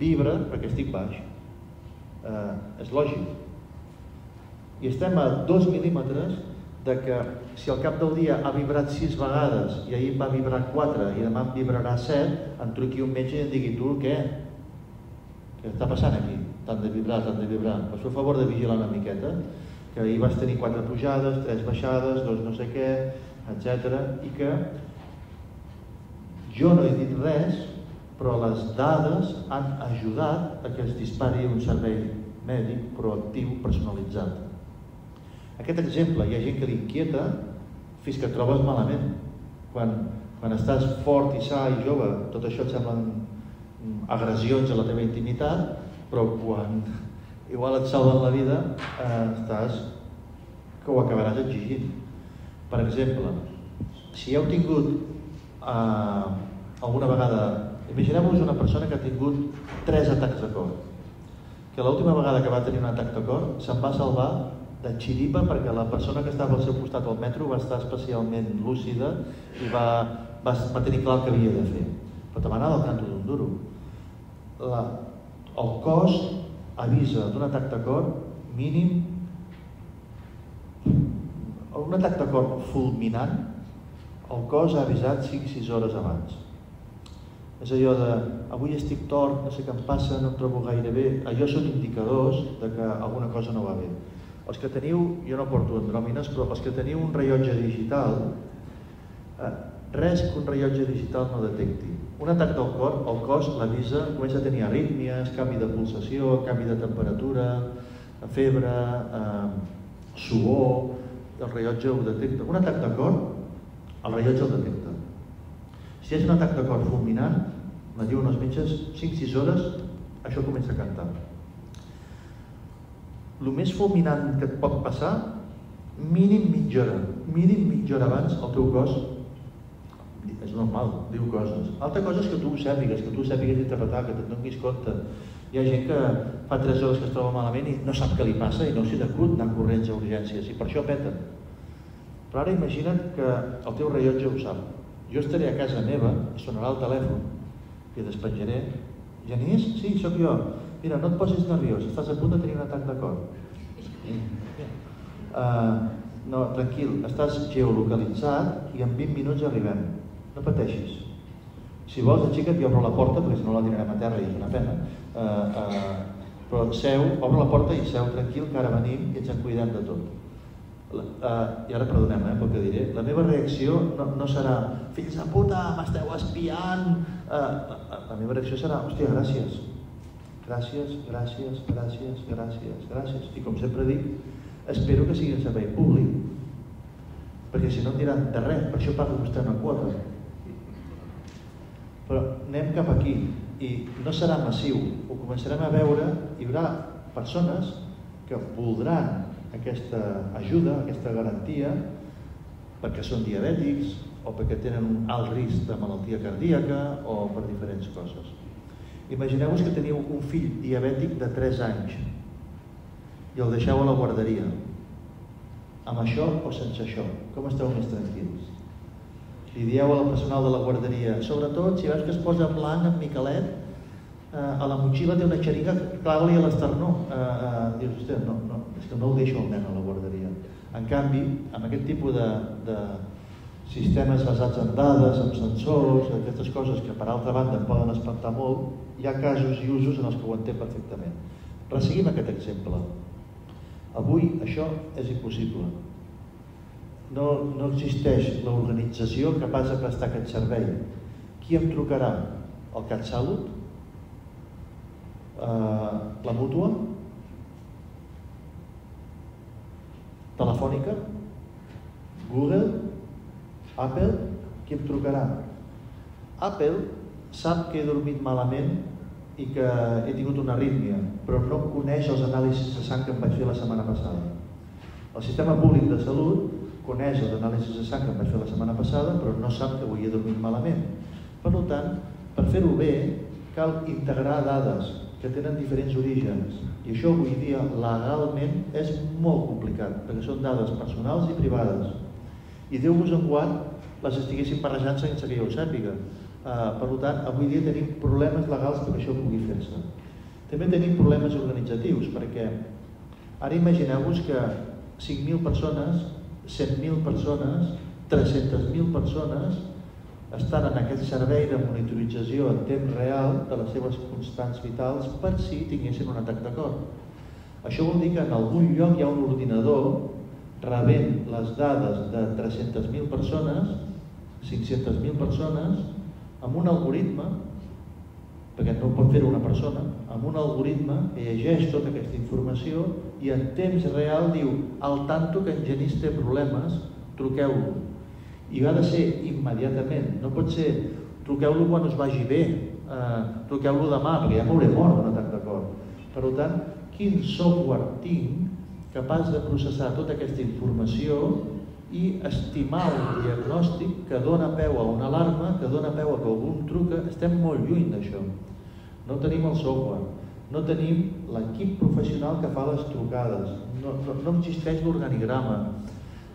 vibra perquè estic baix eh, és lògic i estem a dos mil·límetres de que si al cap del dia ha vibrat sis vegades i ahir va vibrar quatre i demà vibrarà set, em truqui un metge i em digui tu què? Què està passant aquí? Tant de vibrar, tant de vibrar. Per fer favor de vigilar una miqueta, que ahir vas tenir quatre pujades, tres baixades, dos no sé què, etc. I que jo no he dit res, però les dades han ajudat a que es dispari un servei mèdic proactiu personalitzat. Aquest exemple, hi ha gent que l'inquieta fins que et trobes malament. Quan, quan estàs fort i sa i jove, tot això et semblen mm, agressions a la teva intimitat, però quan igual et salven la vida, eh, estàs que ho acabaràs exigint. Per exemple, si heu tingut eh, alguna vegada, imagineu-vos una persona que ha tingut tres atacs de cor, que l'última vegada que va tenir un atac de cor se'n va salvar de xiripa perquè la persona que estava al seu costat al metro va estar especialment lúcida i va, va, va tenir clar el que havia de fer. Però te va anar canto d'un duro. La, el cos avisa d'un atac de cor mínim un atac de cor fulminant el cos ha avisat 5-6 hores abans és allò de avui estic tort, no sé què em passa, no em trobo gaire bé allò són indicadors de que alguna cosa no va bé. Els que teniu, jo no porto andròmines però els que teniu un rellotge digital eh, res que un rellotge digital no detecti. Un atac del cor, el cos l'avisa comença a tenir arrítmies, canvi de pulsació canvi de temperatura febre eh, suor el rellotge ho detecta. Un atac de cor, el rellotge el detecta si és un atac de cor fulminant, me diuen els metges, 5-6 hores, això comença a cantar. El més fulminant que et pot passar, mínim mitja hora, mínim mitja hora abans el teu cos és normal, diu coses. Altra cosa és que tu ho sàpigues, que tu ho sàpigues interpretar, que te'n donis compte. Hi ha gent que fa 3 hores que es troba malament i no sap què li passa i no s'hi decut anar corrents a urgències i per això peten. Però ara imagina't que el teu rellotge ho sap jo estaré a casa meva, sonarà el telèfon, i despenjaré. Genís? Sí, sóc jo. Mira, no et posis nerviós, estàs a punt de tenir un atac de cor. Uh, no, tranquil, estàs geolocalitzat i en 20 minuts arribem. No pateixis. Si vols, aixeca't i obre la porta, perquè si no la tirarem a terra i és una pena. Uh, uh, però seu, obre la porta i seu tranquil, que ara venim i ens en cuidem de tot uh, i ara perdonem eh, pel que diré, la meva reacció no, no serà fills de puta, m'esteu espiant, uh, la meva reacció serà, hòstia, gràcies, gràcies, gràcies, gràcies, gràcies, gràcies, i com sempre dic, espero que sigui un servei públic, perquè si no em diran de res, per això paga vostè una quota. Però anem cap aquí, i no serà massiu, ho començarem a veure, hi haurà persones que voldran aquesta ajuda, aquesta garantia, perquè són diabètics o perquè tenen un alt risc de malaltia cardíaca o per diferents coses. Imagineu-vos que teniu un fill diabètic de 3 anys i el deixeu a la guarderia. Amb això o sense això? Com esteu més tranquils? Li dieu al personal de la guarderia, sobretot si veus que es posa blanc amb Miquelet, eh, a la motxilla té una xeringa, clava-li a l'esternó. Eh, eh, dius, hòstia, no, no, és que no el deixo el nen a la guarderia. En canvi, amb aquest tipus de, de sistemes basats en dades, en sensors, aquestes coses que per altra banda poden espantar molt, hi ha casos i usos en els que ho entén perfectament. Resseguim aquest exemple. Avui això és impossible. No, no existeix l'organització capaç de prestar aquest servei. Qui em trucarà? El CatSalut? Eh, la mútua, telefònica, Google, Apple, qui em trucarà? Apple sap que he dormit malament i que he tingut una arrítmia, però no coneix els anàlisis de sang que em vaig fer la setmana passada. El sistema públic de salut coneix els anàlisis de sang que em vaig fer la setmana passada, però no sap que avui he dormit malament. Per tant, per fer-ho bé, cal integrar dades, que tenen diferents orígens. I això avui dia legalment és molt complicat perquè són dades personals i privades. I Déu vos en guard les estiguessin barrejant sense que jo ho sàpiga. Uh, per tant avui dia tenim problemes legals perquè això pugui fer-se. També tenim problemes organitzatius perquè ara imagineu-vos que 5.000 persones 100.000 persones 300.000 persones estan en aquest servei de monitorització en temps real de les seves constants vitals per si tinguessin un atac de cor. Això vol dir que en algun lloc hi ha un ordinador rebent les dades de 300.000 persones, 500.000 persones, amb un algoritme, perquè no pot fer-ho una persona, amb un algoritme que llegeix tota aquesta informació i en temps real diu al tanto que en Genís té problemes, truqueu-lo i ha de ser immediatament, no pot ser truqueu-lo quan us vagi bé, eh, truqueu-lo demà, perquè ja m'hauré mort atac de cor. Per tant, quin software tinc capaç de processar tota aquesta informació i estimar un diagnòstic que dona peu a una alarma, que dona peu a que algú truca, estem molt lluny d'això. No tenim el software, no tenim l'equip professional que fa les trucades, no, no, no existeix l'organigrama.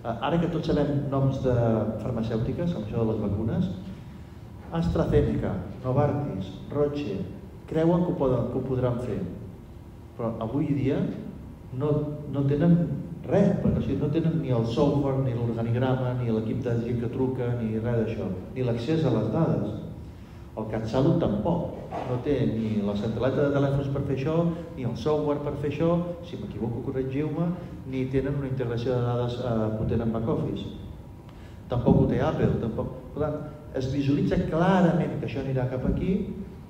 Eh, ara que tots sabem noms de farmacèutiques, amb això de les vacunes, AstraZeneca, Novartis, Roche, creuen que ho, poden, que ho podran fer. Però avui dia no, no tenen res, perquè o sigui, no tenen ni el software, ni l'organigrama, ni l'equip de gent que truca, ni res d'això, ni l'accés a les dades. El CatSalut tampoc, no té ni la centraleta de telèfons per fer això, ni el software per fer això, si m'equivoco corregiu-me, ni tenen una integració de dades eh, potent en back-office. Tampoc ho té Apple, tampoc... Per tant, es visualitza clarament que això anirà cap aquí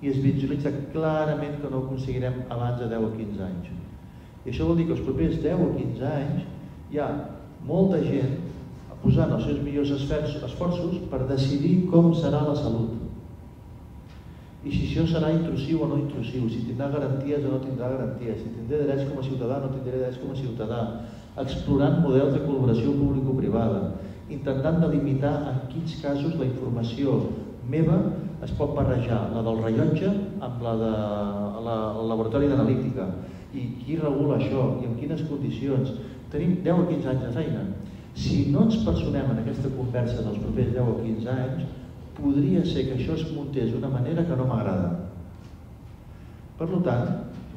i es visualitza clarament que no ho aconseguirem abans de 10 o 15 anys. I això vol dir que els propers 10 o 15 anys hi ha molta gent posant els seus millors esforços per decidir com serà la salut i si això serà intrusiu o no intrusiu, si tindrà garanties o no tindrà garanties, si tindré drets com a ciutadà o no tindré drets com a ciutadà, explorant models de col·laboració público-privada, intentant delimitar en quins casos la informació meva es pot barrejar, la del rellotge amb la del de, la, laboratori d'analítica, i qui regula això, i en quines condicions. Tenim 10 o 15 anys de feina. Si no ens personem en aquesta conversa dels propers 10 o 15 anys, podria ser que això es muntés d'una manera que no m'agrada. Per tant,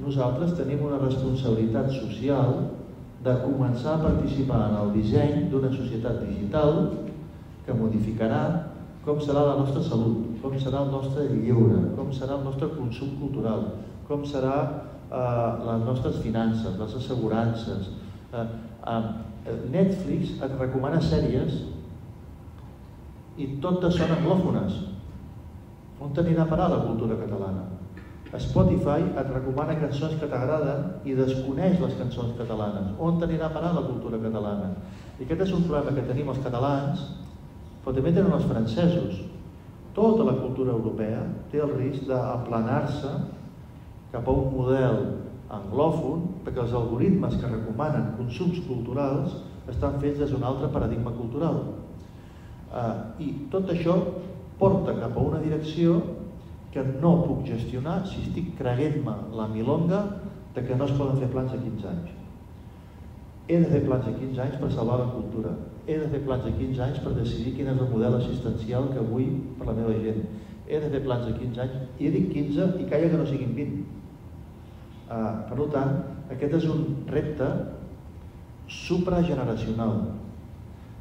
nosaltres tenim una responsabilitat social de començar a participar en el disseny d'una societat digital que modificarà com serà la nostra salut, com serà el nostre lleure, com serà el nostre consum cultural, com serà eh, les nostres finances, les assegurances. Eh, eh, Netflix et recomana sèries i totes són anglòfones. On t'anirà a parar la cultura catalana? Spotify et recomana cançons que t'agraden i desconeix les cançons catalanes. On t'anirà a parar la cultura catalana? I aquest és un problema que tenim els catalans, però també tenen els francesos. Tota la cultura europea té el risc d'aplanar-se cap a un model anglòfon, perquè els algoritmes que recomanen consums culturals estan fets des d'un altre paradigma cultural. Eh, I tot això porta cap a una direcció que no puc gestionar si estic creguent-me la milonga de que no es poden fer plans a 15 anys. He de fer plans a 15 anys per salvar la cultura. He de fer plans a 15 anys per decidir quin és el model assistencial que vull per la meva gent. He de fer plans a 15 anys, i he dit 15 i calla que no siguin 20. Uh, eh, per tant, aquest és un repte suprageneracional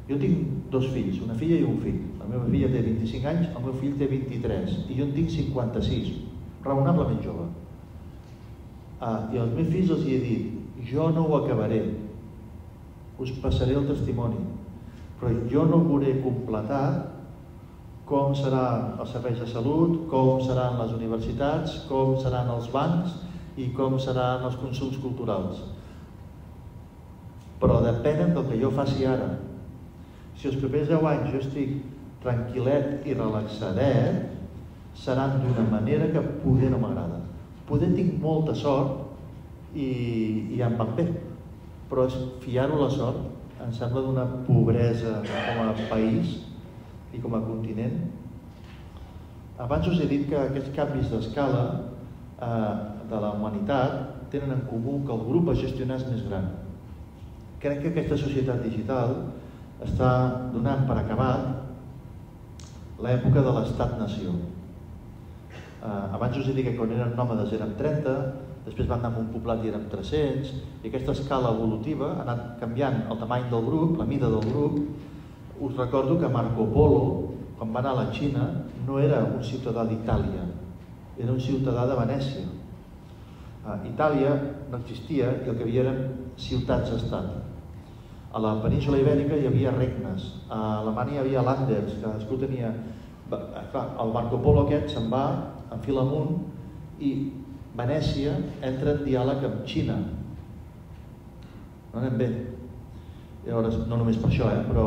jo tinc dos fills, una filla i un fill. La meva filla té 25 anys, el meu fill té 23 i jo en tinc 56, raonablement jove. Ah, I als meus fills els hi he dit, jo no ho acabaré, us passaré el testimoni, però jo no veuré completat com serà els serveis de salut, com seran les universitats, com seran els bancs i com seran els consums culturals. Però depenen del que jo faci ara, si els propers 10 anys jo estic tranquil·let i relaxadet, seran d'una manera que poder no m'agrada. Poder tinc molta sort i, i em van bé, però fiar-ho la sort em sembla d'una pobresa com a país i com a continent. Abans us he dit que aquests canvis d'escala eh, de la humanitat tenen en comú que el grup a gestionar és més gran. Crec que aquesta societat digital està donant per acabat l'època de l'estat-nació. Eh, abans us he dit que quan eren nòmades érem 30, després van anar a un poblat i érem 300, i aquesta escala evolutiva ha anat canviant el tamany del grup, la mida del grup. Us recordo que Marco Polo, quan va anar a la Xina, no era un ciutadà d'Itàlia, era un ciutadà de Venècia. A Itàlia no existia i el que havia eren ciutats-estat. A la península ibèrica hi havia regnes, a Alemanya hi havia landers, cadascú tenia... Clar, el Marco Polo aquest se'n va, fil amunt, i Venècia entra en diàleg amb Xina. No anem bé. Llavors, no només per això, eh, però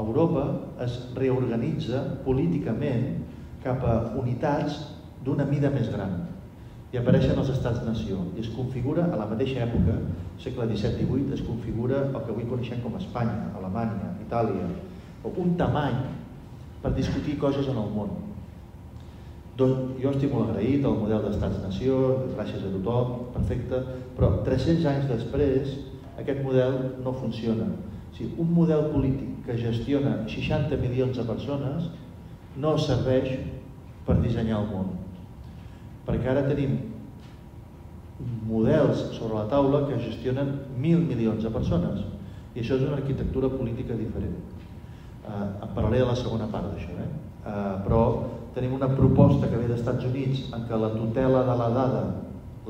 Europa es reorganitza políticament cap a unitats d'una mida més gran i apareixen els estats-nació i es configura a la mateixa època, segle XVII-XVIII, es configura el que avui coneixem com Espanya, Alemanya, Itàlia, o un tamany per discutir coses en el món. Doncs jo estic molt agraït al model d'estats-nació, gràcies a tothom, perfecte, però 300 anys després aquest model no funciona. O sigui, un model polític que gestiona 60 milions de persones no serveix per dissenyar el món. Perquè ara tenim models sobre la taula que gestionen mil milions de persones i això és una arquitectura política diferent. Eh, en parlaré de la segona part d'això, eh? eh? però tenim una proposta que ve dels Estats Units en què la tutela de la dada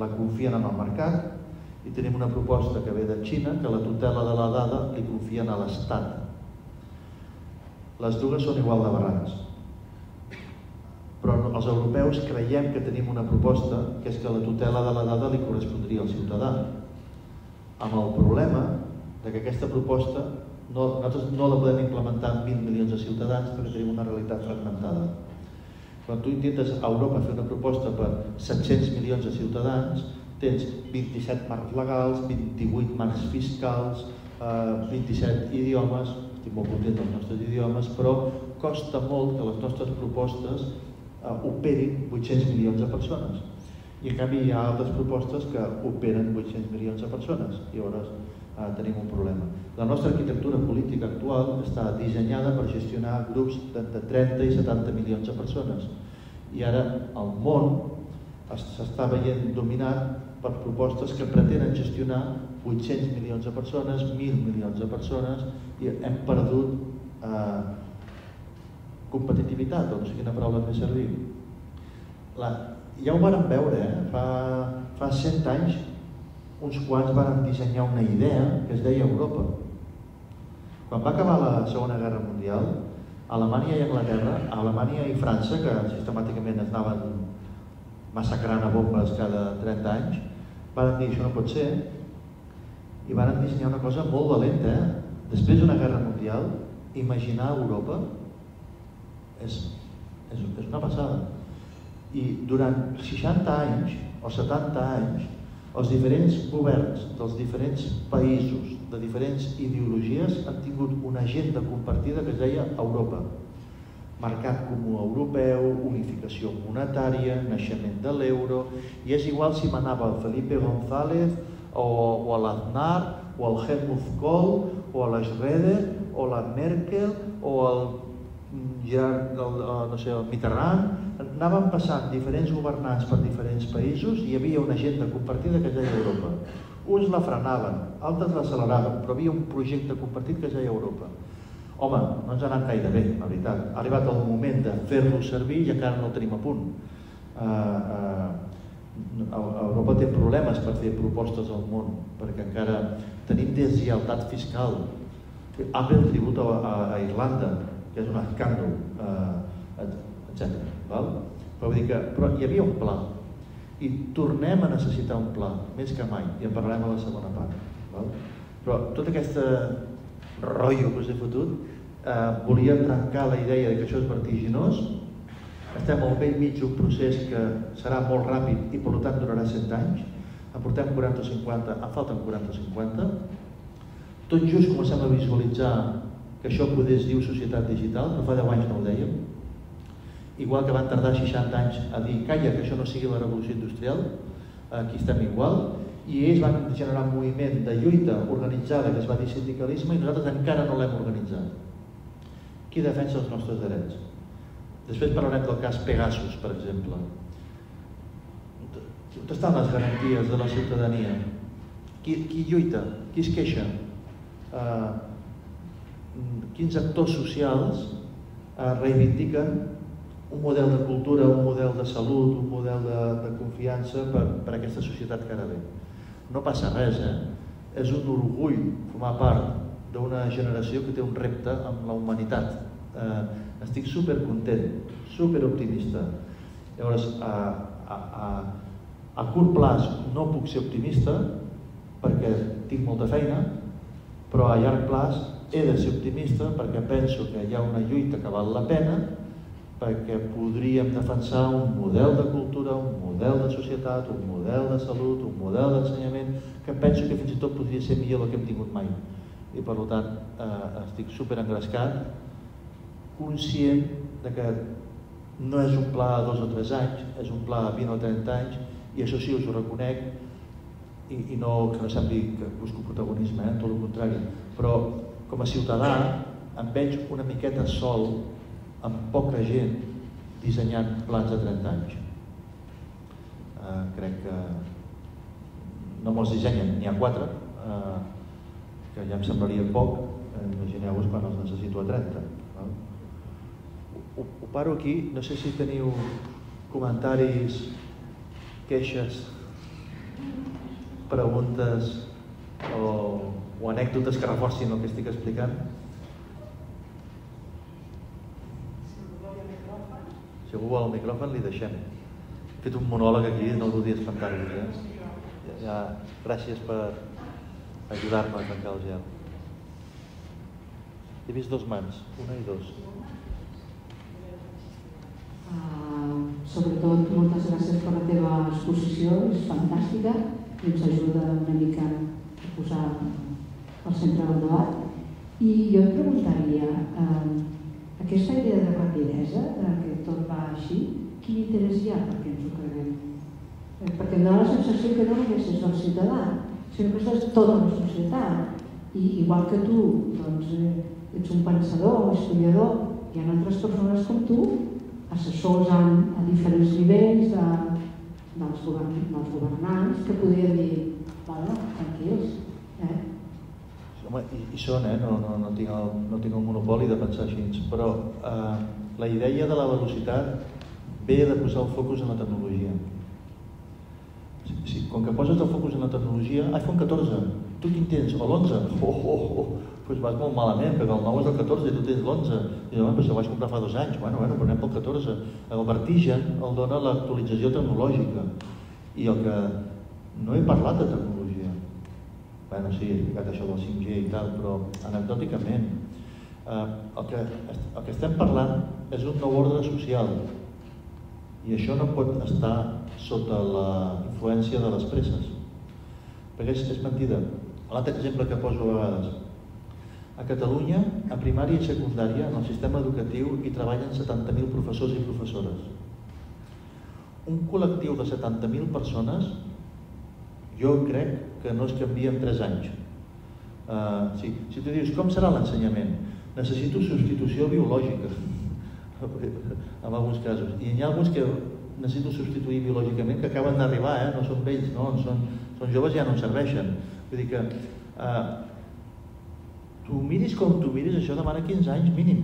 la confien en el mercat i tenim una proposta que ve de Xina que la tutela de la dada li confien a l'Estat. Les dues són igual de barrants. Però els europeus creiem que tenim una proposta que és que la tutela de la dada li correspondria al ciutadà. Amb el problema de que aquesta proposta no, nosaltres no la podem implementar amb 20 milions de ciutadans perquè tenim una realitat fragmentada. Quan tu intentes a Europa fer una proposta per 700 milions de ciutadans, tens 27 marcs legals, 28 marcs fiscals, eh, 27 idiomes, estic molt content dels nostres idiomes, però costa molt que les nostres propostes eh, operin 800 milions de persones. I en canvi hi ha altres propostes que operen 800 milions de persones. I llavors eh, tenim un problema. La nostra arquitectura política actual està dissenyada per gestionar grups de 30 i 70 milions de persones. I ara el món s'està veient dominat per propostes que pretenen gestionar 800 milions de persones, 1.000 milions de persones i hem perdut eh, competitivitat, o no sé quina paraula fer servir. La, ja ho vàrem veure, eh? fa, fa 100 anys uns quants van dissenyar una idea que es deia Europa. Quan va acabar la Segona Guerra Mundial, Alemanya i Anglaterra, Alemanya i França, que sistemàticament es anaven massacrant a bombes cada 30 anys, van dir això no pot ser i van dissenyar una cosa molt valenta. Eh? Després d'una guerra mundial, imaginar Europa és, és, és una passada. I durant 60 anys o 70 anys els diferents governs dels diferents països, de diferents ideologies, han tingut una agenda compartida que es deia Europa. Mercat comú europeu, unificació monetària, naixement de l'euro, i és igual si manava el Felipe González o, o l'Aznar o el Helmut Kohl o la Schroeder o la Merkel o el Gerard, el, no sé, el Mitterrand, anaven passant diferents governants per diferents països i hi havia una agenda compartida que es deia Europa. Uns la frenaven, altres l'acceleraven, però havia un projecte compartit que es deia Europa. Home, no ens ha anat gaire bé, la veritat. Ha arribat el moment de fer-lo servir i encara no el tenim a punt. Uh, uh, Europa té problemes per fer propostes al món, perquè encara tenim deslleialtat fiscal. Apple tributa a, a Irlanda, que és un escàndol, eh, etc. Val? Però, vull dir que, però hi havia un pla i tornem a necessitar un pla, més que mai, i en parlarem a la segona part. Val? Però tot aquest rotllo que us he fotut eh, volia trencar la idea de que això és vertiginós, estem al vell mig d'un procés que serà molt ràpid i per tant durarà 100 anys, en portem 40 o 50, en falten 40 o 50, tot just comencem a visualitzar que això es diu societat digital, que fa 10 anys no ho dèiem, igual que van tardar 60 anys a dir calla que això no sigui la revolució industrial, aquí estem igual, i ells van generar un moviment de lluita organitzada que es va dir sindicalisme i nosaltres encara no l'hem organitzat. Qui defensa els nostres drets? Després parlarem del cas Pegasus, per exemple. On estan les garanties de la ciutadania? Qui, qui lluita? Qui es queixa? Uh, quins actors socials eh, reivindiquen un model de cultura, un model de salut, un model de, de confiança per, per aquesta societat que ara ve. No passa res, eh? És un orgull formar part d'una generació que té un repte amb la humanitat. Eh, estic super content, super optimista. Llavors, a, a, a, a curt plaç no puc ser optimista perquè tinc molta feina, però a llarg plaç he de ser optimista perquè penso que hi ha una lluita que val la pena perquè podríem defensar un model de cultura, un model de societat, un model de salut, un model d'ensenyament que penso que fins i tot podria ser millor del que hem tingut mai. I per tant eh, estic super engrescat, conscient de que no és un pla a dos o tres anys, és un pla a 20 o 30 anys i això sí us ho reconec, i, i no que no sembli que busco protagonisme, eh? tot el contrari, però com a ciutadà em veig una miqueta sol amb poca gent dissenyant plans de 30 anys. Eh, crec que no molts dissenyen, n'hi ha quatre, eh, que ja em semblaria poc, eh, imagineu-vos quan els necessito a 30. No? Ho, ho paro aquí, no sé si teniu comentaris, queixes, preguntes o, o anècdotes que reforcin el que estic explicant. Si algú vol el micròfon, li deixem. He fet un monòleg aquí, no el volia espantar-vos. Eh? Ja, ja, gràcies per ajudar-me a tancar el gel. He vist dos mans, una i dos. Uh, sobretot, moltes gràcies per la teva exposició, és fantàstica i ens ajuda una mica a posar al centre del debat. I jo et preguntaria, uh, aquesta idea de rapidesa, de que tot va així, quin interès hi ha perquè ens ho creguem? Eh, perquè em dóna la sensació que no només és del ciutadà, sinó que és tota la societat. I igual que tu doncs, eh, ets un pensador, historiador, hi ha altres persones com tu, assessors a, a diferents nivells de, dels, govern, dels governants, que podrien dir, bueno, tranquils, eh? Home, i, i són, eh? no, no, no, tinc el, no tinc el monopoli de pensar així, però eh, la idea de la velocitat ve de posar el focus en la tecnologia. Sí, sí, com que poses el focus en la tecnologia, iPhone 14, tu quin tens? O l'11? Oh, oh, oh, pues vas molt malament, perquè el 9 és el 14 i tu tens l'11. I llavors, pues, el vaig comprar fa dos anys. Bueno, bueno, però anem pel 14. El vertigen el dona l'actualització tecnològica. I el que no he parlat de tecnologia. Bueno, sí, he explicat això del 5G i tal, però anecdòticament. Eh, el, que, el que estem parlant és un nou ordre social. I això no pot estar sota la influència de les presses. Perquè és, és mentida. L'altre exemple que poso a vegades. A Catalunya, a primària i secundària, en el sistema educatiu, hi treballen 70.000 professors i professores. Un col·lectiu de 70.000 persones, jo crec que no es canvia en 3 anys. Uh, sí. Si tu dius, com serà l'ensenyament? Necessito substitució biològica, en alguns casos. I hi ha alguns que necessito substituir biològicament, que acaben d'arribar, eh? no són vells, no? són, són joves i ja no serveixen. Vull dir que eh, tu miris com tu miris, això demana 15 anys mínim.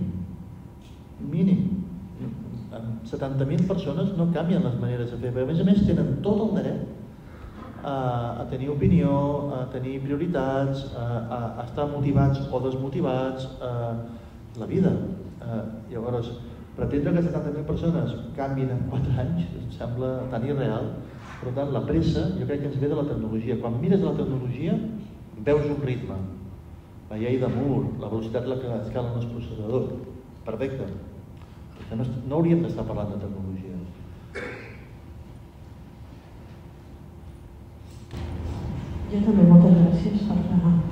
Mínim. Amb 70.000 persones no canvien les maneres de fer, perquè a més a més tenen tot el dret a, a tenir opinió, a tenir prioritats, a, a, a estar motivats o desmotivats, a, la vida. A, llavors, Pretendre que 70.000 persones canvin en 4 anys em sembla tan irreal. Per tant, la pressa jo crec que ens ve de la tecnologia. Quan mires la tecnologia, veus un ritme. La llei de Moore, la velocitat la que escala el processador. Perfecte. No, no hauríem d'estar parlant de tecnologia. Jo també moltes gràcies per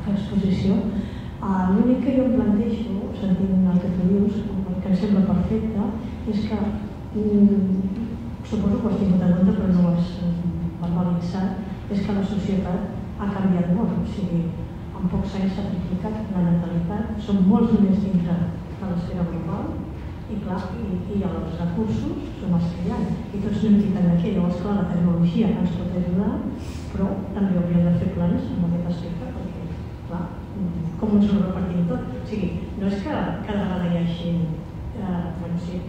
l'exposició. Uh, L'únic que jo em plantejo, sentint el que tu dius, que em sembla perfecte, és que mm, suposo que ho has tingut en compte però no ho has eh, verbalitzat, és que la societat ha canviat molt, o sigui, en pocs anys s'ha triplicat la natalitat, són molts més dintre de l'esfera global i clar, i, i els recursos són els que hi ha i tots anem ficant aquí, llavors clar, la tecnologia ens pot ajudar, però també hauríem de fer plans en aquest aspecte perquè, clar, com ens ho repartim tot. O sigui, no és que cada vegada hi hagi eh, bueno, sí,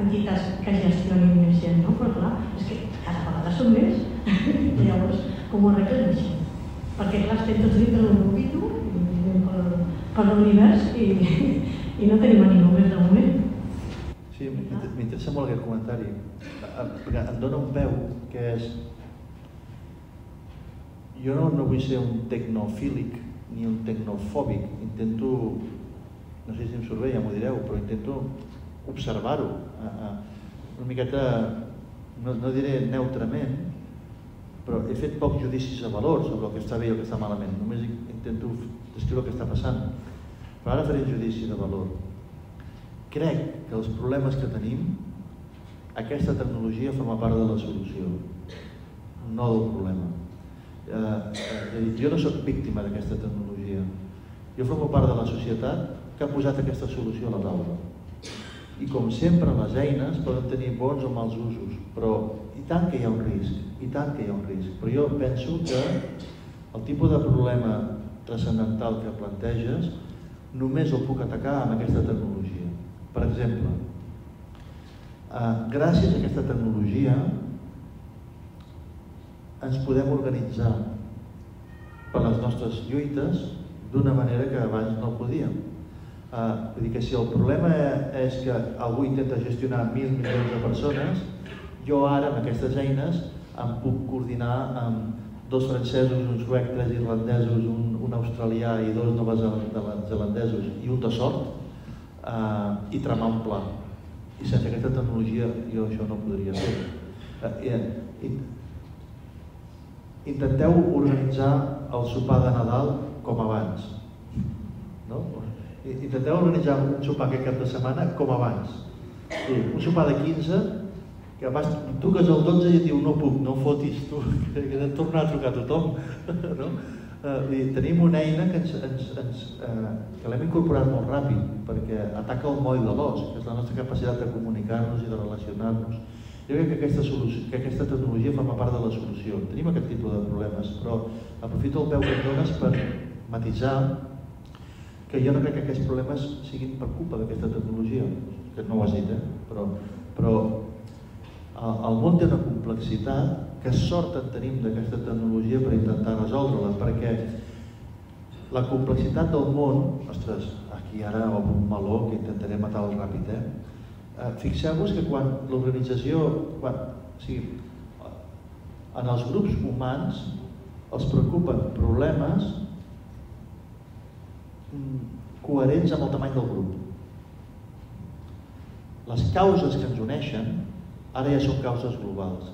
entitats que gestionin més gent, no? però clar, és que cada vegada són més, i llavors com ho arreglen això? Perquè clar, estem tots dintre d'un grupito per l'univers i, i no tenim a ningú més de moment. M'interessa molt aquest comentari, perquè em dona un peu que és jo no, no vull ser un tecnofílic ni un tecnofòbic, intento no sé si em surt bé, ja m'ho direu, però intento observar-ho una miqueta, no, no diré neutrament, però he fet pocs judicis a valor sobre el que està bé i el que està malament, només intento descriure el que està passant. Però ara faré judici de valor. Crec que els problemes que tenim, aquesta tecnologia forma part de la solució, no del problema. Eh, eh, jo no sóc víctima d'aquesta tecnologia. Jo formo part de la societat que ha posat aquesta solució a la taula. I com sempre, les eines poden tenir bons o mals usos, però i tant que hi ha un risc, i tant que hi ha un risc. Però jo penso que el tipus de problema transcendental que planteges només el puc atacar amb aquesta tecnologia. Per exemple, eh, gràcies a aquesta tecnologia ens podem organitzar per les nostres lluites d'una manera que abans no podíem. Uh, vull dir que si el problema és que algú intenta gestionar mil milions de persones, jo ara amb aquestes eines em puc coordinar amb dos francesos, un suec, tres irlandesos, un, un australià i dos zelandesos i un de sort uh, i tramar un pla. I sense aquesta tecnologia jo això no podria fer. Uh, i, intenteu organitzar el sopar de Nadal com abans. No? Intenteu organitzar un sopar aquest cap de setmana com abans. Sí, un sopar de 15 que vas, truques el 12 i et diu no puc, no fotis tu, que he de tornar a trucar a tothom. No? Eh, tenim una eina que, ens, ens, ens, eh, que l'hem incorporat molt ràpid perquè ataca el moll de l'os, que és la nostra capacitat de comunicar-nos i de relacionar-nos. Jo crec que aquesta, solució, que aquesta tecnologia forma part de la solució. Tenim aquest tipus de problemes, però aprofito el peu que et dones per matisar que jo no crec que aquests problemes siguin per culpa d'aquesta tecnologia, que no ho has dit, eh? però, però el món té una complexitat que sort en tenim d'aquesta tecnologia per intentar resoldre-la, perquè la complexitat del món, ostres, aquí ara obro un meló que intentaré matar el ràpid, eh? eh Fixeu-vos que quan l'organització, quan, o sigui, en els grups humans els preocupen problemes coherents amb el tamany del grup. Les causes que ens uneixen ara ja són causes globals,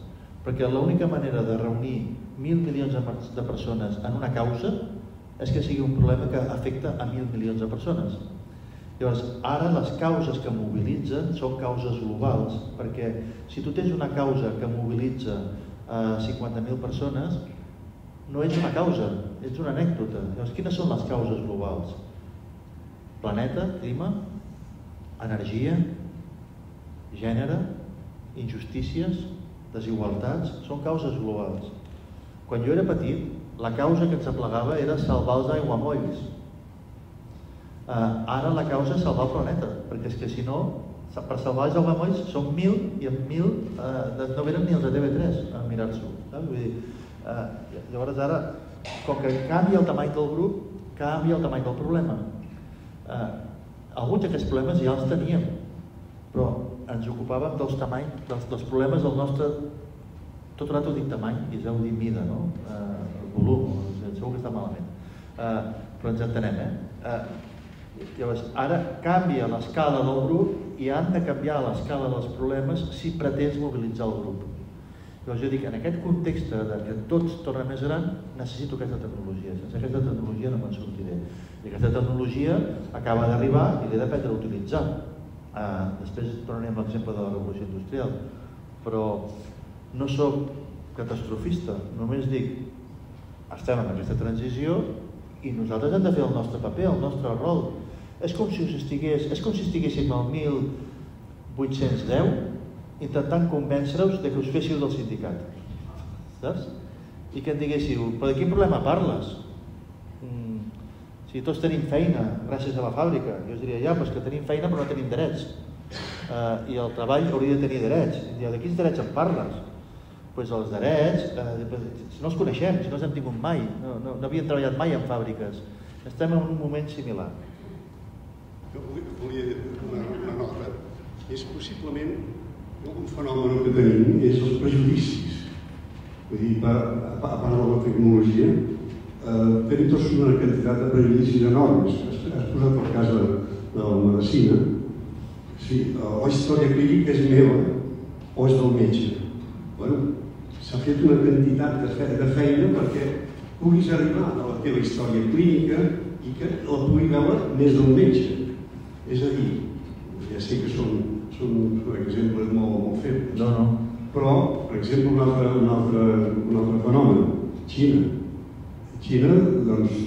perquè l'única manera de reunir mil milions de persones en una causa és que sigui un problema que afecta a mil milions de persones. Llavors, ara les causes que mobilitzen són causes globals, perquè si tu tens una causa que mobilitza a 50.000 persones, no ets una causa, ets una anècdota. Llavors, quines són les causes globals? planeta, clima, energia, gènere, injustícies, desigualtats, són causes globals. Quan jo era petit, la causa que ens aplegava era salvar els aiguamolls. Uh, ara la causa és salvar el planeta, perquè és que si no, per salvar els aiguamolls són mil i en mil uh, no venen ni els de TV3 a mirar-s'ho. Uh, llavors ara, com que canvia el tamany del grup, canvia el tamany del problema eh, alguns d'aquests problemes ja els teníem, però ens ocupàvem dels tamany, dels, dels problemes del nostre... Tot el rato dic tamany ho dic mida, no? Eh, el volum, segur que està malament. Eh, però ens entenem, eh? eh llavors, ara canvia l'escala del grup i han de canviar l'escala dels problemes si pretens mobilitzar el grup. Llavors jo dic, en aquest context de que tots tornen més gran, necessito aquesta tecnologia. Sense aquesta tecnologia no me'n sortiré. I aquesta tecnologia acaba d'arribar i l'he d'aprendre a utilitzar. Uh, després tornarem l'exemple de la revolució industrial. Però no sóc catastrofista, només dic, estem en aquesta transició i nosaltres hem de fer el nostre paper, el nostre rol. És com si us estigués, és com si estiguéssim al 1810 intentant convèncer-vos de que us féssiu del sindicat. Saps? I que em diguéssiu, però de quin problema parles? Si tots tenim feina gràcies a la fàbrica, jo us diria, ja, però és que tenim feina però no tenim drets. Uh, I el treball hauria de tenir drets. I de quins drets en parles? pues els drets, eh, si no els coneixem, si no els hem tingut mai, no, no, no havien treballat mai en fàbriques. Estem en un moment similar. Jo volia dir una, una nota. És possiblement un fenomen que tenim és els prejudicis. Vull dir, a part de la tecnologia, eh, tenim tots una quantitat de prejudicis enormes. Has, has posat el cas de, de la medicina. Sí, eh, la història clínica és meva o és del metge. Bueno, s'ha fet una quantitat de, fe, de feina perquè puguis arribar a la teva història clínica i que la pugui veure més d'un metge. És a dir, ja sé que són són, per exemple, molt, molt febles. No, no. Però, per exemple, un altre, un altre, un altre fenomen, Xina. Xina, doncs,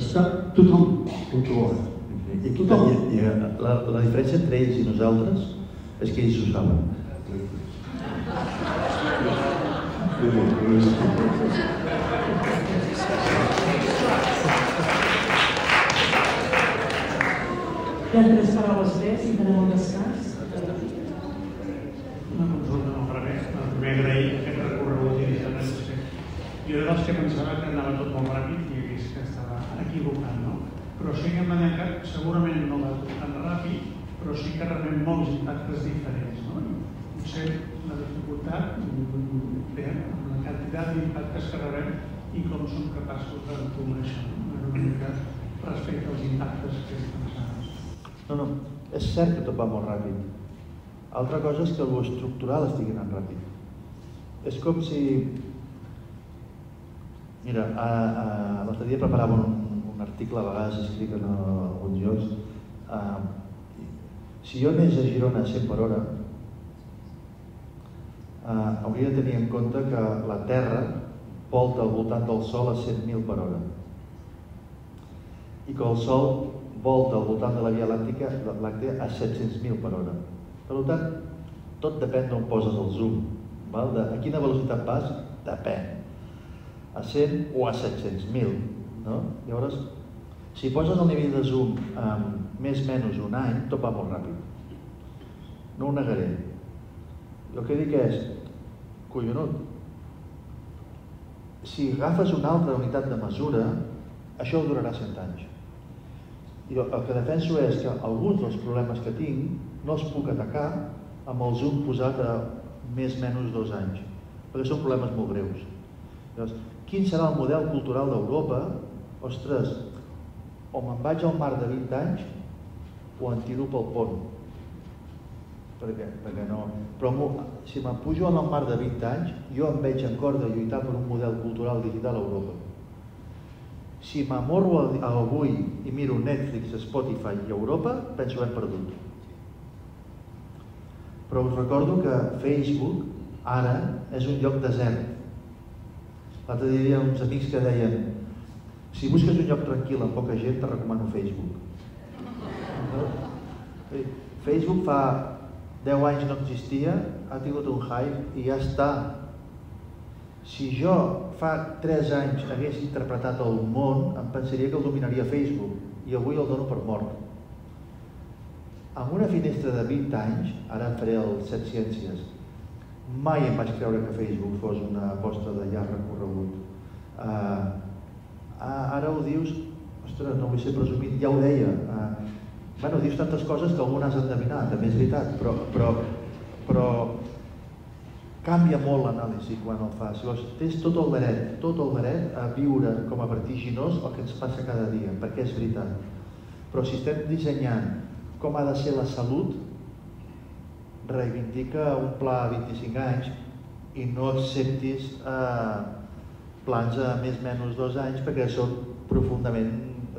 està tothom controlat. I, aquí, i, i la, la diferència entre ells i nosaltres és que ells ho saben. Hi ha tres paraules més i tenem descans. Jo era dels que pensava que anava tot molt ràpid i vist que estava equivocat, no? Però sí que que segurament no va tan ràpid, però sí que rebem molts impactes diferents, no? I potser la dificultat, bé, amb la quantitat d'impactes que rebem i com som capaços d'entomar això, no? una mica respecte als impactes que és pensant. No, no, és cert que tot va molt ràpid. Altra cosa és que el estructural estigui anant ràpid. És com si... Mira, l'altre dia preparava un, un article, a vegades escric en alguns llocs. Uh, si jo anés a Girona a 100 per hora, uh, hauria de tenir en compte que la Terra volta al voltant del Sol a 100.000 per hora i que el Sol volta al voltant de la Via Làctica, a 700.000 per hora. Per tant, tot depèn d'on poses el zoom. Val? De, a quina velocitat vas? Depèn. A 100 o a 700.000. No? Llavors, si poses el nivell de zoom amb més o menys un any, tot va molt ràpid. No ho negaré. El que dic és, collonut, si agafes una altra unitat de mesura, això durarà 100 anys. I el que defenso és que alguns dels problemes que tinc no els puc atacar amb el zoom posat a més o menys dos anys, perquè són problemes molt greus. Llavors, quin serà el model cultural d'Europa? Ostres, o me'n vaig al mar de 20 anys o en tiro pel pont. Per què? Perquè no... Però si me'n pujo al mar de 20 anys, jo em veig en cor de lluitar per un model cultural digital a Europa. Si m'amorro avui i miro Netflix, Spotify i Europa, penso que hem perdut. Però us recordo que Facebook ara és un lloc desert. L'altre dia hi havia uns amics que deien si busques un lloc tranquil amb poca gent, te recomano Facebook. Facebook fa 10 anys no existia, ha tingut un hype i ja està. Si jo fa 3 anys hagués interpretat el món, em pensaria que el dominaria Facebook i avui el dono per mort. Amb una finestra de 20 anys, ara faré el 7 ciències, mai em vaig creure que Facebook fos una aposta de llarg recorregut. Uh, ara ho dius, ostres, no vull ser presumit, ja ho deia, uh, bueno, dius tantes coses que algunes has endevinat, també és veritat, però, però, però canvia molt l'anàlisi quan el fas. Llavors, tens tot el dret, tot el dret a viure com a vertiginós el que ens passa cada dia, perquè és veritat. Però si estem dissenyant com ha de ser la salut, reivindica un pla a 25 anys i no acceptis eh, plans a més o menys dos anys perquè són profundament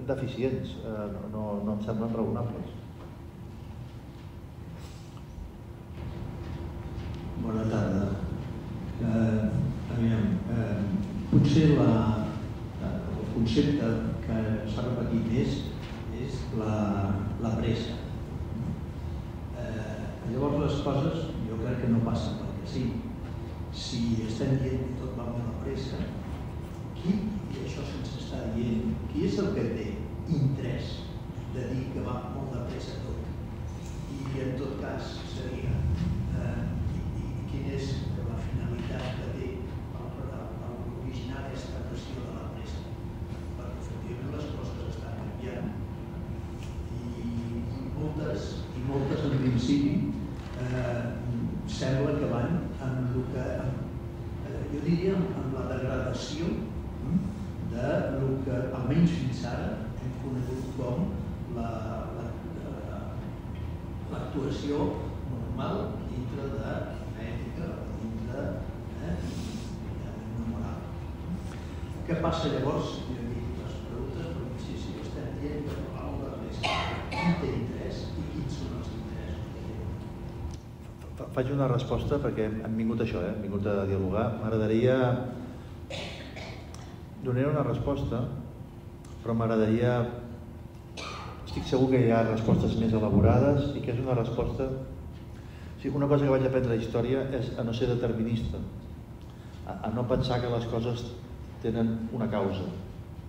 deficients, eh, no, no, no em semblen raonables. Bona tarda. Eh, aviam, eh, potser la, el concepte que s'ha repetit més és la, la pressa. Llavors les coses jo crec que no passen perquè sí. Si estem dient que tot va amb la pressa, qui, i això se'ns està dient, qui és el que té interès de dir que va molt de pressa tot? I en tot cas seria eh, quina és la finalitat que té originar aquesta qüestió de la pressa? Perquè efectivament les coses estan canviant i, i moltes, i moltes en principi eh, sembla que van amb el que, amb, eh, jo diria amb la degradació de el que almenys fins ara hem conegut com l'actuació la, la, normal dintre de l'ètica o dintre eh, una moral. Què passa llavors? Jo dic les preguntes, perquè sí, sí, estem dient que no val de res. Qui té interès i quins són els interessos? Faig una resposta perquè hem vingut a això, eh? hem vingut a dialogar. M'agradaria donaré una resposta, però m'agradaria... Estic segur que hi ha respostes més elaborades i que és una resposta... Sí, una cosa que vaig aprendre a la història és a no ser determinista, a, a no pensar que les coses tenen una causa.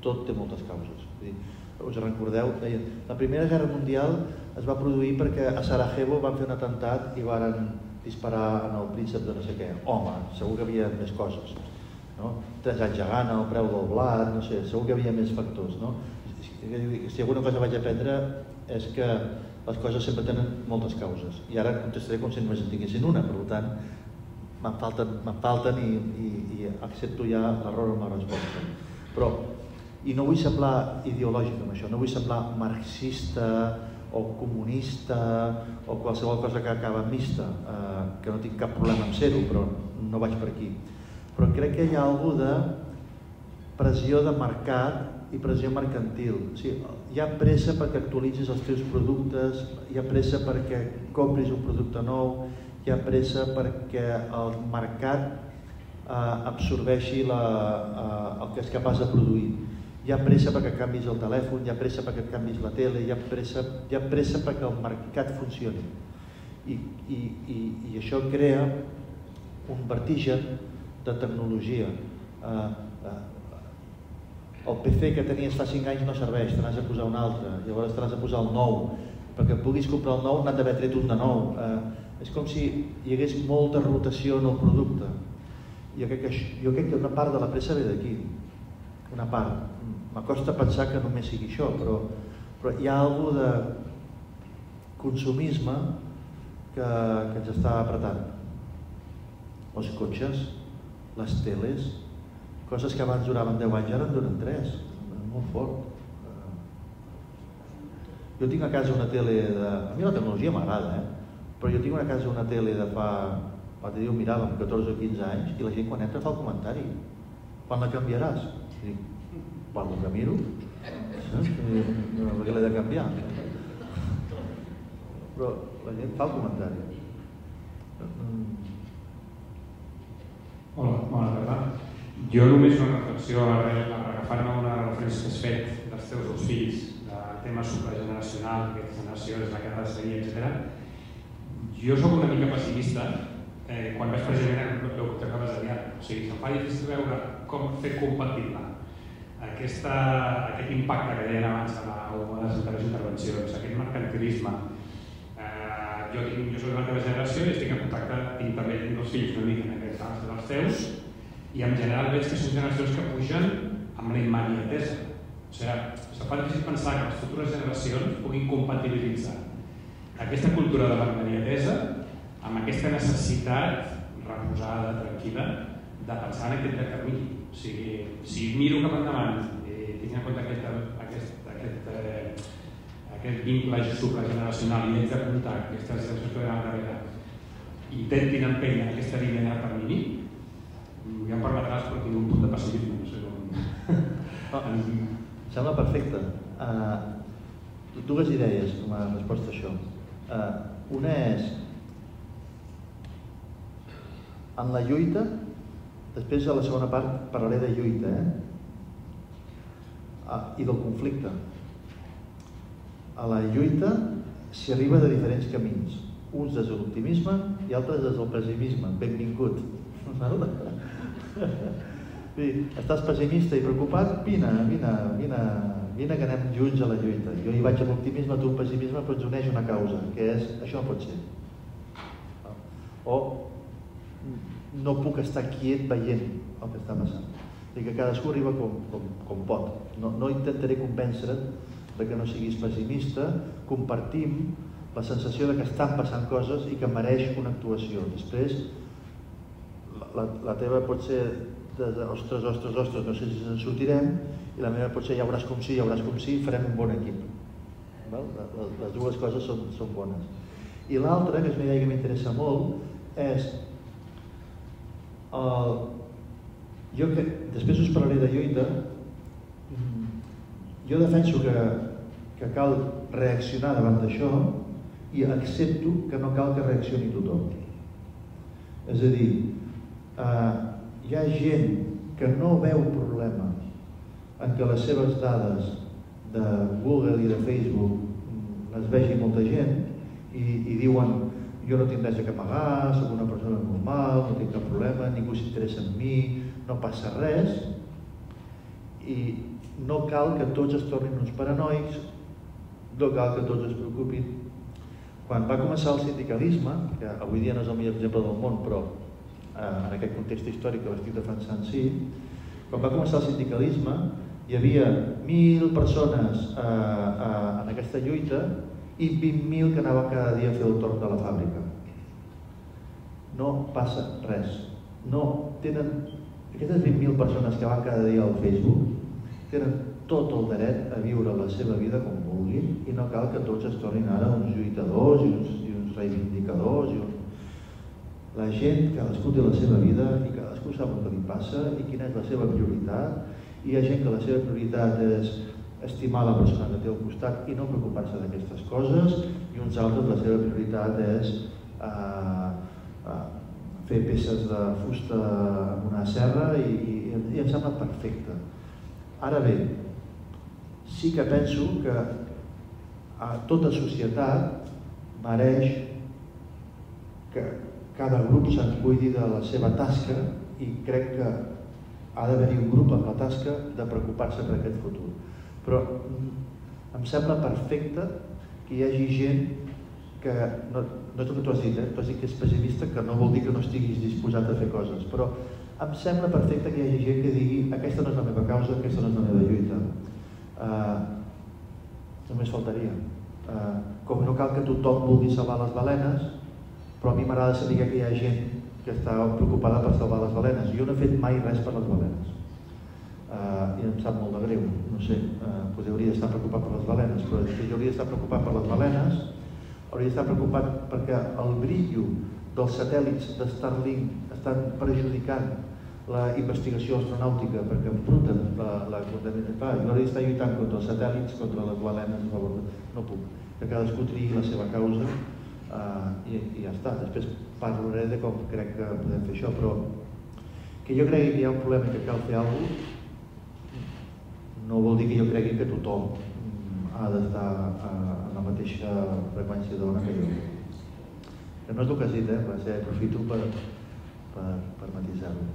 Tot té moltes causes. Vull dir, us recordeu? Deia, la Primera Guerra Mundial es va produir perquè a Sarajevo van fer un atemptat i varen disparar en el príncep de no sé què. Home, segur que havia més coses. No? A gana, el preu del blat, no sé, segur que havia més factors. No? Si alguna cosa vaig aprendre és que les coses sempre tenen moltes causes. I ara contestaré com si només en tinguessin una, per tant, me'n falten, me falten i, i, i accepto ja l'error amb la resposta. Però, i no vull semblar ideològic amb això, no vull semblar marxista o comunista o qualsevol cosa que acaba en mista, eh, que no tinc cap problema amb ser-ho, però no vaig per aquí. Però crec que hi ha alguna de pressió de mercat i pressió mercantil. O sigui, hi ha pressa perquè actualitzis els teus productes, hi ha pressa perquè compris un producte nou, hi ha pressa perquè el mercat eh, absorbeixi la, eh, el que és capaç de produir hi ha pressa perquè canvis el telèfon, hi ha pressa perquè canvis la tele, hi ha pressa, hi ha pressa perquè el mercat funcioni. I, i, i, i això crea un vertigen de tecnologia. Uh, uh, el PC que tenies fa 5 anys no serveix, te n'has de posar un altre, llavors te n'has de posar el nou. Perquè puguis comprar el nou n'han d'haver tret un de nou. Uh, és com si hi hagués molta rotació en el producte. Jo crec que, jo crec que una part de la pressa ve d'aquí, una part M'acosta pensar que només sigui això, però, però hi ha alguna de consumisme que, que ens està apretant. Els cotxes, les teles, coses que abans duraven 10 anys ara en duren 3, molt fort. Jo tinc a casa una tele de... A mi la tecnologia m'agrada, eh? però jo tinc una casa una tele de fa... L'altre dia ho miràvem, 14 o 15 anys, i la gent quan entra fa el comentari. Quan la canviaràs? I dic, quan que miro? No, perquè l'he de canviar. Però la gent fa el comentari. Hola, bona tarda. Jo només una reflexió a agafar-me una referència que has fet dels teus dos fills, del tema suprageneracional, que aquesta generació és la que ha de seguir, etc. Jo sóc una mica pessimista eh, quan veig precisament el que acabes de dir. O sigui, se'm fa difícil veure com fer compatible aquesta, aquest impacte que deien abans a, la, a les anteriors intervencions, aquest mercantilisme. Eh, jo, tinc, jo soc de la teva generació i estic en contacte, tinc també tinc dos fills una mica en aquest cas dels teus, i en general veig que són generacions que pugen amb la immediatesa. O sigui, se fa difícil pensar que les futures generacions puguin compatibilitzar aquesta cultura de la immediatesa amb aquesta necessitat reposada, tranquil·la, de pensar en aquest camí. O sigui, si miro cap endavant i tinc en compte aquest, aquest, aquest, eh, aquest vincle suprageneracional i ells d'apuntar aquestes generacions que venen darrere intentin empènyer aquesta línia de termini, ja em permetràs però tinc un punt de pessimisme, no sé com... Oh, em sembla perfecte. Uh, dues idees com a resposta a això. Uh, una és en la lluita Després, a la segona part, parlaré de lluita eh? ah, i del conflicte. A la lluita s'hi arriba de diferents camins. Uns des de l'optimisme i altres des del pessimisme. Benvingut. Sí, estàs pessimista i preocupat? Vine, vine, vine, vine que anem junts a la lluita. Jo hi vaig amb l'optimisme, tu amb pessimisme, però ens uneix una causa, que és això no pot ser. O no puc estar quiet veient el que està passant. I que cadascú arriba com, com, com pot. No, no intentaré convèncer de que no siguis pessimista, compartim la sensació de que estan passant coses i que mereix una actuació. Després, la, la teva pot ser de, de ostres, ostres, ostres, no sé si ens sortirem, i la meva pot ser ja veuràs com sí, ja veuràs com sí, farem un bon equip. Val? Les, les dues coses són, són bones. I l'altra, que és una idea que m'interessa molt, és Uh, jo que, després us parlaré de lluita, jo defenso que, que cal reaccionar davant d'això i accepto que no cal que reaccioni tothom. És a dir, eh, hi ha gent que no veu problema en què les seves dades de Google i de Facebook les vegi molta gent i, i diuen jo no tinc res a pagar, sóc una persona normal, no tinc cap problema, ningú s'interessa en mi, no passa res i no cal que tots es tornin uns paranoics, no cal que tots es preocupin. Quan va començar el sindicalisme, que avui dia no és el millor exemple del món, però eh, en aquest context històric que l'estic defensant sí, quan va començar el sindicalisme hi havia 1.000 persones eh, eh, en aquesta lluita i 20.000 que anaven cada dia a fer el torn de la fàbrica. No passa res. No tenen... Aquestes 20.000 persones que van cada dia al Facebook tenen tot el dret a viure la seva vida com vulguin i no cal que tots es tornin ara uns lluitadors i uns, i uns reivindicadors i uns... la gent, cadascú té la seva vida i cadascú sap el que li passa i quina és la seva prioritat hi ha gent que la seva prioritat és estimar la persona que té al costat i no preocupar-se d'aquestes coses i uns altres la seva prioritat és eh, eh, fer peces de fusta amb una serra i, i, i em sembla perfecte. Ara bé, sí que penso que a tota societat mereix que cada grup se'n cuidi de la seva tasca i crec que ha d'haver-hi un grup amb la tasca de preocupar-se per aquest futur però mm, em sembla perfecte que hi hagi gent que, no, no és el que tu has dit, eh? tu has dit que és pessimista, que no vol dir que no estiguis disposat a fer coses, però em sembla perfecte que hi hagi gent que digui aquesta no és la meva causa, aquesta no és la meva lluita. Uh, només faltaria. Uh, com no cal que tothom vulgui salvar les balenes, però a mi m'agrada saber que hi ha gent que està preocupada per salvar les balenes. Jo no he fet mai res per les balenes uh, i em sap molt de greu, no sé, uh, potser hauria d'estar preocupat per les balenes, però si hauria d'estar preocupat per les balenes, hauria d'estar preocupat perquè el brillo dels satèl·lits de Starlink estan perjudicant la investigació astronàutica perquè embruten la, la contaminació. Jo hauria d'estar lluitant contra els satèl·lits, contra les balenes, no puc. Que cadascú triï la seva causa uh, i, i ja està. Després parlaré de com crec que podem fer això, però que jo crec que hi ha un problema que cal fer alguna cosa no vol dir que jo cregui que tothom mm, ha d'estar en la mateixa freqüència d'ona que jo. Que no és el que has dit, eh? Va ser, aprofito per, per, per matisar-ho.